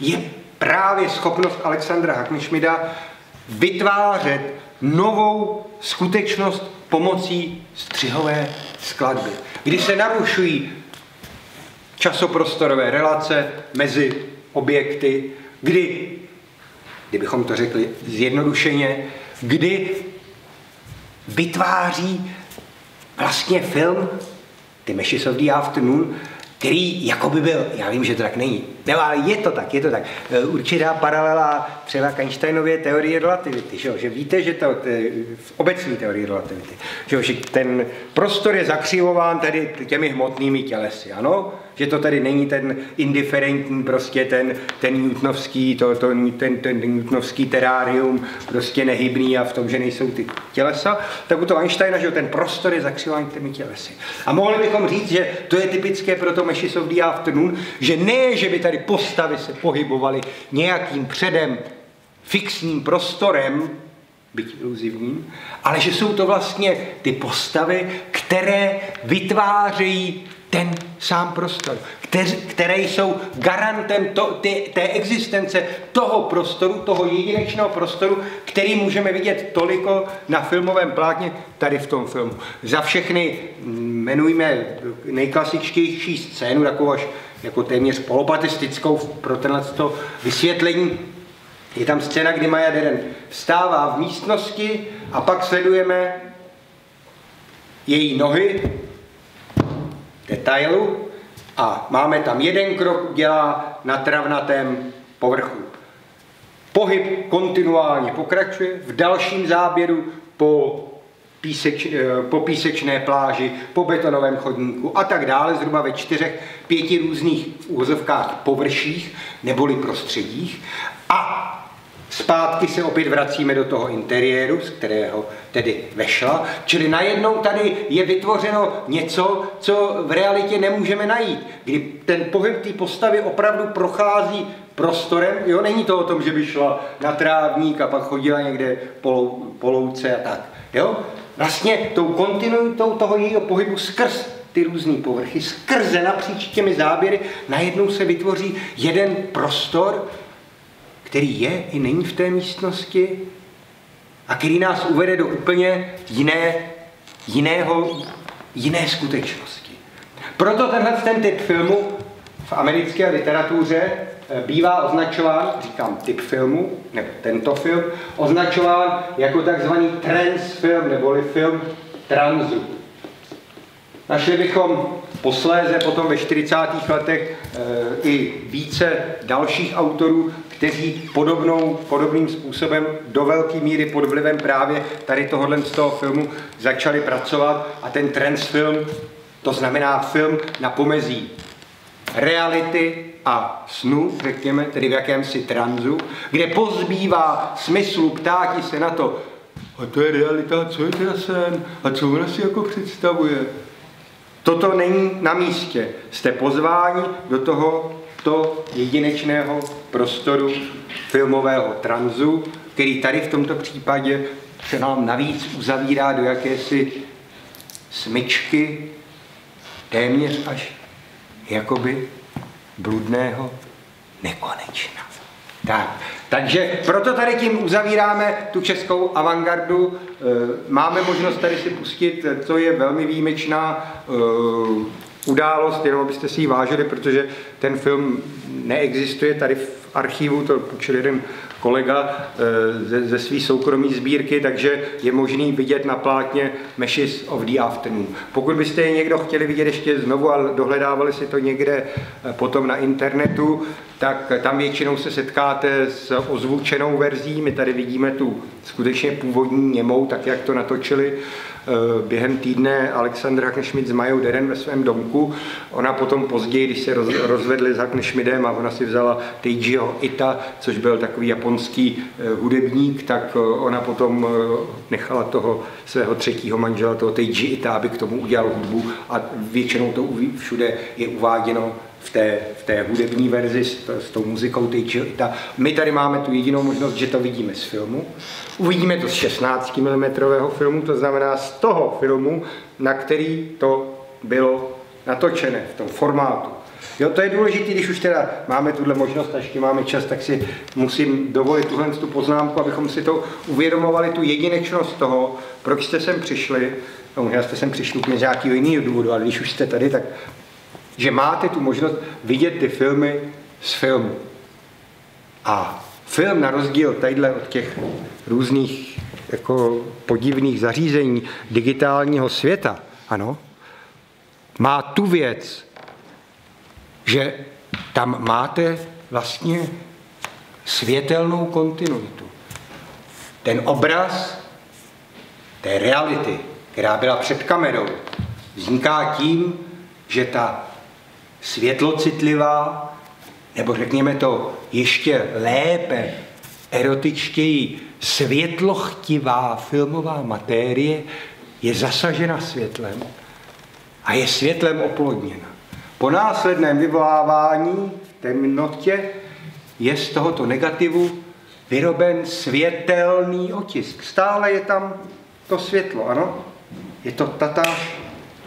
je právě schopnost Alexandra Hacknischmida vytvářet novou skutečnost pomocí střihové skladby kdy se narušují časoprostorové relace mezi objekty, kdy, kdybychom to řekli zjednodušeně, kdy vytváří vlastně film The Meshes of the Afternoon, který jako by byl, já vím, že to tak není, no, ale je to tak, je to tak. E, určitá paralela třeba k Einsteinově teorie relativity, že, že víte, že to, v obecní teorii relativity, že, že ten prostor je zakřivován tady těmi hmotnými tělesy, ano? že to tady není ten indiferentní, prostě ten, ten newtonovský, to, to, ten, ten newtonovský terárium, prostě nehybný a v tom, že nejsou ty tělesa, tak u toho Einsteina, že ten prostor je zakřivován těmi tělesy. A mohli bychom říct, že to je typické pro to the Afternoon, že ne, že by tady postavy se pohybovaly nějakým předem fixním prostorem, byť iluzivním, ale že jsou to vlastně ty postavy, které vytvářejí ten sám prostor, které jsou garantem to, ty, té existence toho prostoru, toho jedinečného prostoru, který můžeme vidět toliko na filmovém plátně tady v tom filmu. Za všechny jmenujeme nejklasičtější scénu, takovou až jako téměř polopatistickou pro tenhle vysvětlení. Je tam scéna, kdy Maja Deren vstává v místnosti a pak sledujeme její nohy, detailu a máme tam jeden krok, dělá na travnatém povrchu. Pohyb kontinuálně pokračuje, v dalším záběru po, píseč, eh, po písečné pláži, po betonovém chodníku a tak dále, zhruba ve čtyřech, pěti různých úzovkách površích neboli prostředích. A Zpátky se opět vracíme do toho interiéru, z kterého tedy vešla, čili najednou tady je vytvořeno něco, co v realitě nemůžeme najít, kdy ten pohyb té postavy opravdu prochází prostorem, jo, není to o tom, že by šla na trávník a pak chodila někde po, po louce a tak, jo. Vlastně tou kontinuitou toho jejího pohybu skrz ty různé povrchy, skrze napříč těmi záběry, najednou se vytvoří jeden prostor, který je i není v té místnosti a který nás uvede do úplně jiné, jiného, jiné skutečnosti. Proto tenhle ten typ filmu v americké literatuře bývá označován, říkám typ filmu, nebo tento film, označován jako takzvaný trans film, neboli film transu. Našli bychom posléze potom ve 40. letech e, i více dalších autorů, kteří podobnou, podobným způsobem do velké míry pod vlivem právě tady tohohle z toho filmu začali pracovat a ten transfilm, to znamená film na pomezí reality a snu, řekněme, tedy v jakémsi tranzu, kde pozbývá smyslu ptáti se na to, a to je realita, co je teda sen, a co ona si jako představuje. Toto není na místě. Jste pozváni do toho to jedinečného prostoru filmového tranzu, který tady v tomto případě se nám navíc uzavírá do jakési smyčky, téměř až jakoby bludného nekonečna. Tak, takže proto tady tím uzavíráme tu českou avantgardu. E, máme možnost tady si pustit, co je velmi výjimečná e, událost, jenom abyste si ji vážili, protože ten film neexistuje tady v archivu, to půjčil jeden kolega eh, ze, ze své soukromé sbírky, takže je možný vidět na plátně Meshes of the Afternoon. Pokud byste je někdo chtěli vidět ještě znovu a dohledávali si to někde eh, potom na internetu, tak tam většinou se setkáte s ozvučenou verzí. My tady vidíme tu skutečně původní němou, tak jak to natočili během týdne Alexandra Hacknešmid s Majou Deren ve svém domku. Ona potom později, když se rozvedli s Hacknešmidem a ona si vzala Teijiho Ita, což byl takový japonský eh, hudebník, tak eh, ona potom nechala toho svého třetího manžela, toho Teiji Ita, aby k tomu udělal hudbu a většinou to všude je uváděno v té, v té hudební verzi s, s tou muzikou Tejčilita. My tady máme tu jedinou možnost, že to vidíme z filmu. Uvidíme to z 16 mm filmu, to znamená z toho filmu, na který to bylo natočené v tom formátu. Jo, to je důležité, když už teda máme tuhle možnost a ještě máme čas, tak si musím dovolit tuhle tu poznámku, abychom si to uvědomovali, tu jedinečnost toho, proč jste sem přišli. No, možná jste sem přišli úplně z nějakého jiného důvodu, ale když už jste tady, tak že máte tu možnost vidět ty filmy z filmu. A film na rozdíl tadyhle od těch různých jako podivných zařízení digitálního světa, ano, má tu věc, že tam máte vlastně světelnou kontinuitu. Ten obraz té reality, která byla před kamerou, vzniká tím, že ta světlocitlivá, nebo řekněme to ještě lépe, erotičtěji, světlochtivá filmová matérie je zasažena světlem a je světlem oplodněna. Po následném vyvolávání v temnotě je z tohoto negativu vyroben světelný otisk. Stále je tam to světlo, ano? Je to tatáž,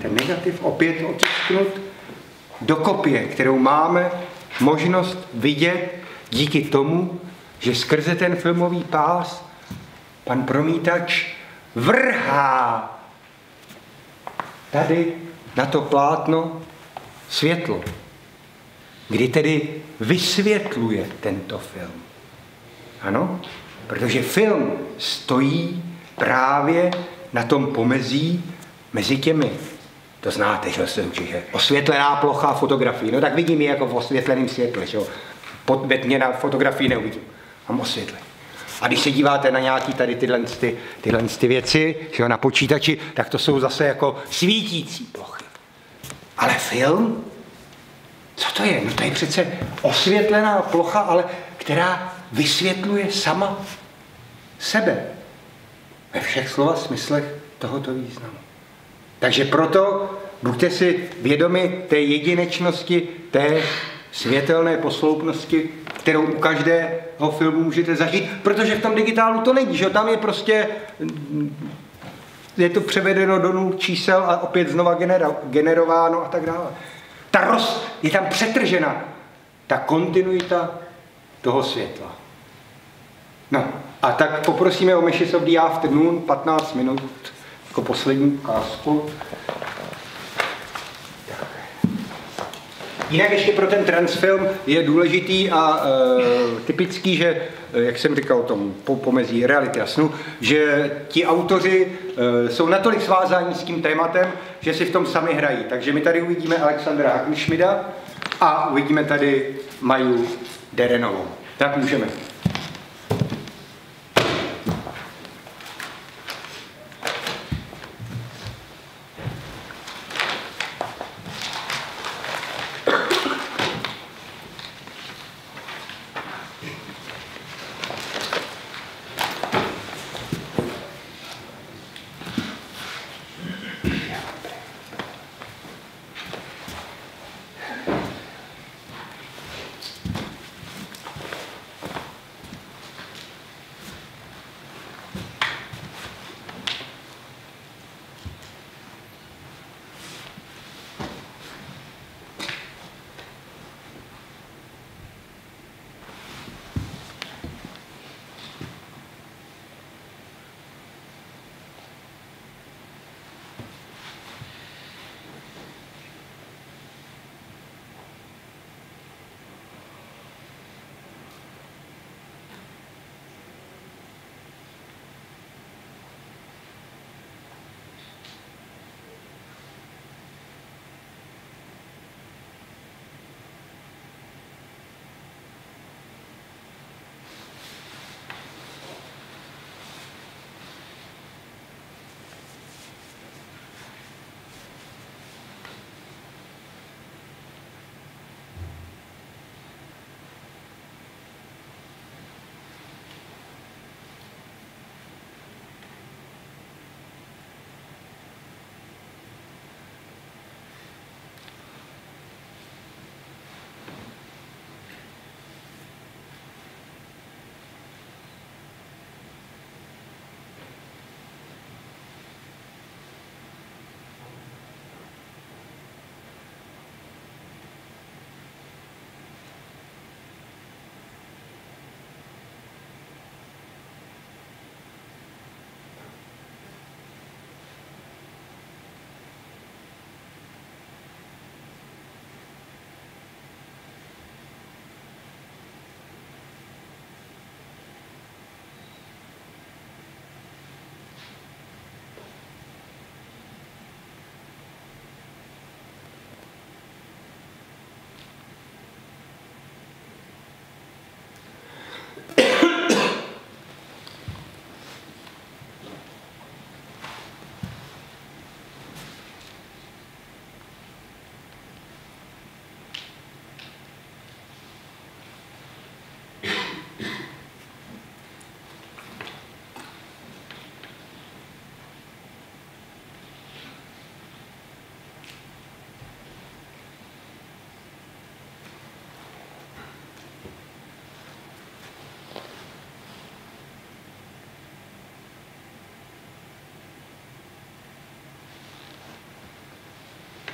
ten negativ opět otisknut do kopie, kterou máme možnost vidět díky tomu, že skrze ten filmový pás pan promítač vrhá tady na to plátno světlo, kdy tedy vysvětluje tento film. Ano, protože film stojí právě na tom pomezí mezi těmi. To znáte, že se určitě. Osvětlená plocha fotografii. No tak vidím ji jako v osvětleném světle, že jo. Pod, na fotografii neuvidím. Mám osvětlení. A když se díváte na nějaký tady tyhle, ty, tyhle ty věci, že jo, na počítači, tak to jsou zase jako svítící plochy. Ale film? Co to je? No to je přece osvětlená plocha, ale která vysvětluje sama sebe. Ve všech slova smyslech tohoto významu. Takže proto buďte si vědomi té jedinečnosti, té světelné posloupnosti, kterou u každého filmu můžete zažít, protože v tom digitálu to není, že tam je prostě je to převedeno do nul čísel a opět znova genero, generováno a tak dále. Ta roz, je tam přetržena ta kontinuita toho světla. No a tak poprosíme o Meshes of the Afternoon 15 minut jako poslední ukázku. Jinak ještě pro ten transfilm je důležitý a e, typický, že, jak jsem říkal o tom po, pomezí reality a snu, že ti autoři e, jsou natolik svázáni s tím tématem, že si v tom sami hrají. Takže my tady uvidíme Alexandra Hakenschmida a uvidíme tady Maju Derenovou. Tak můžeme.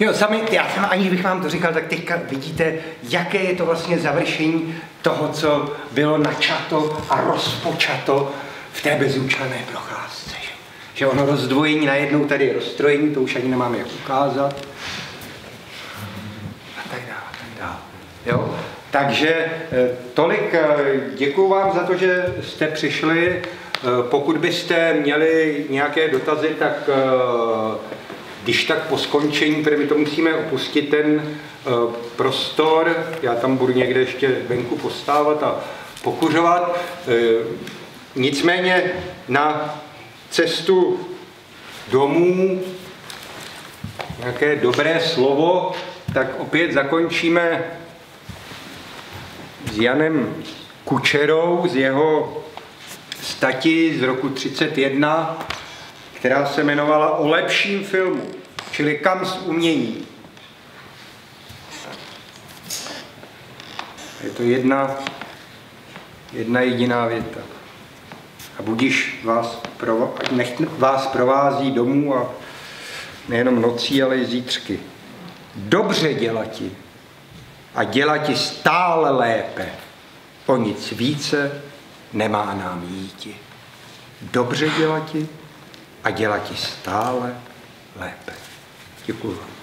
Jo, sami, já jsem, aniž bych vám to říkal, tak teďka vidíte, jaké je to vlastně završení toho, co bylo načato a rozpočato v té bezúčelné procházce. Že, že ono rozdvojení najednou tady je rozstrojení, to už ani nemáme jak ukázat. A tak dále, a tak dále. Jo? Takže eh, tolik, eh, děkuji vám za to, že jste přišli. Eh, pokud byste měli nějaké dotazy, tak když tak po skončení, protože my to musíme opustit ten prostor, já tam budu někde ještě venku postávat a pokuřovat. Nicméně na cestu domů nějaké dobré slovo, tak opět zakončíme s Janem Kučerou, z jeho stati z roku 31, která se jmenovala O lepším filmu, čili kam z umění. Je to jedna, jedna jediná věta. A budiš vás, nech vás provází domů a nejenom nocí, ale i zítřky. Dobře dělati, a dělati stále lépe. O nic více nemá nám jíti. Dobře dělati a dělati stále lépe. Děkuji vám.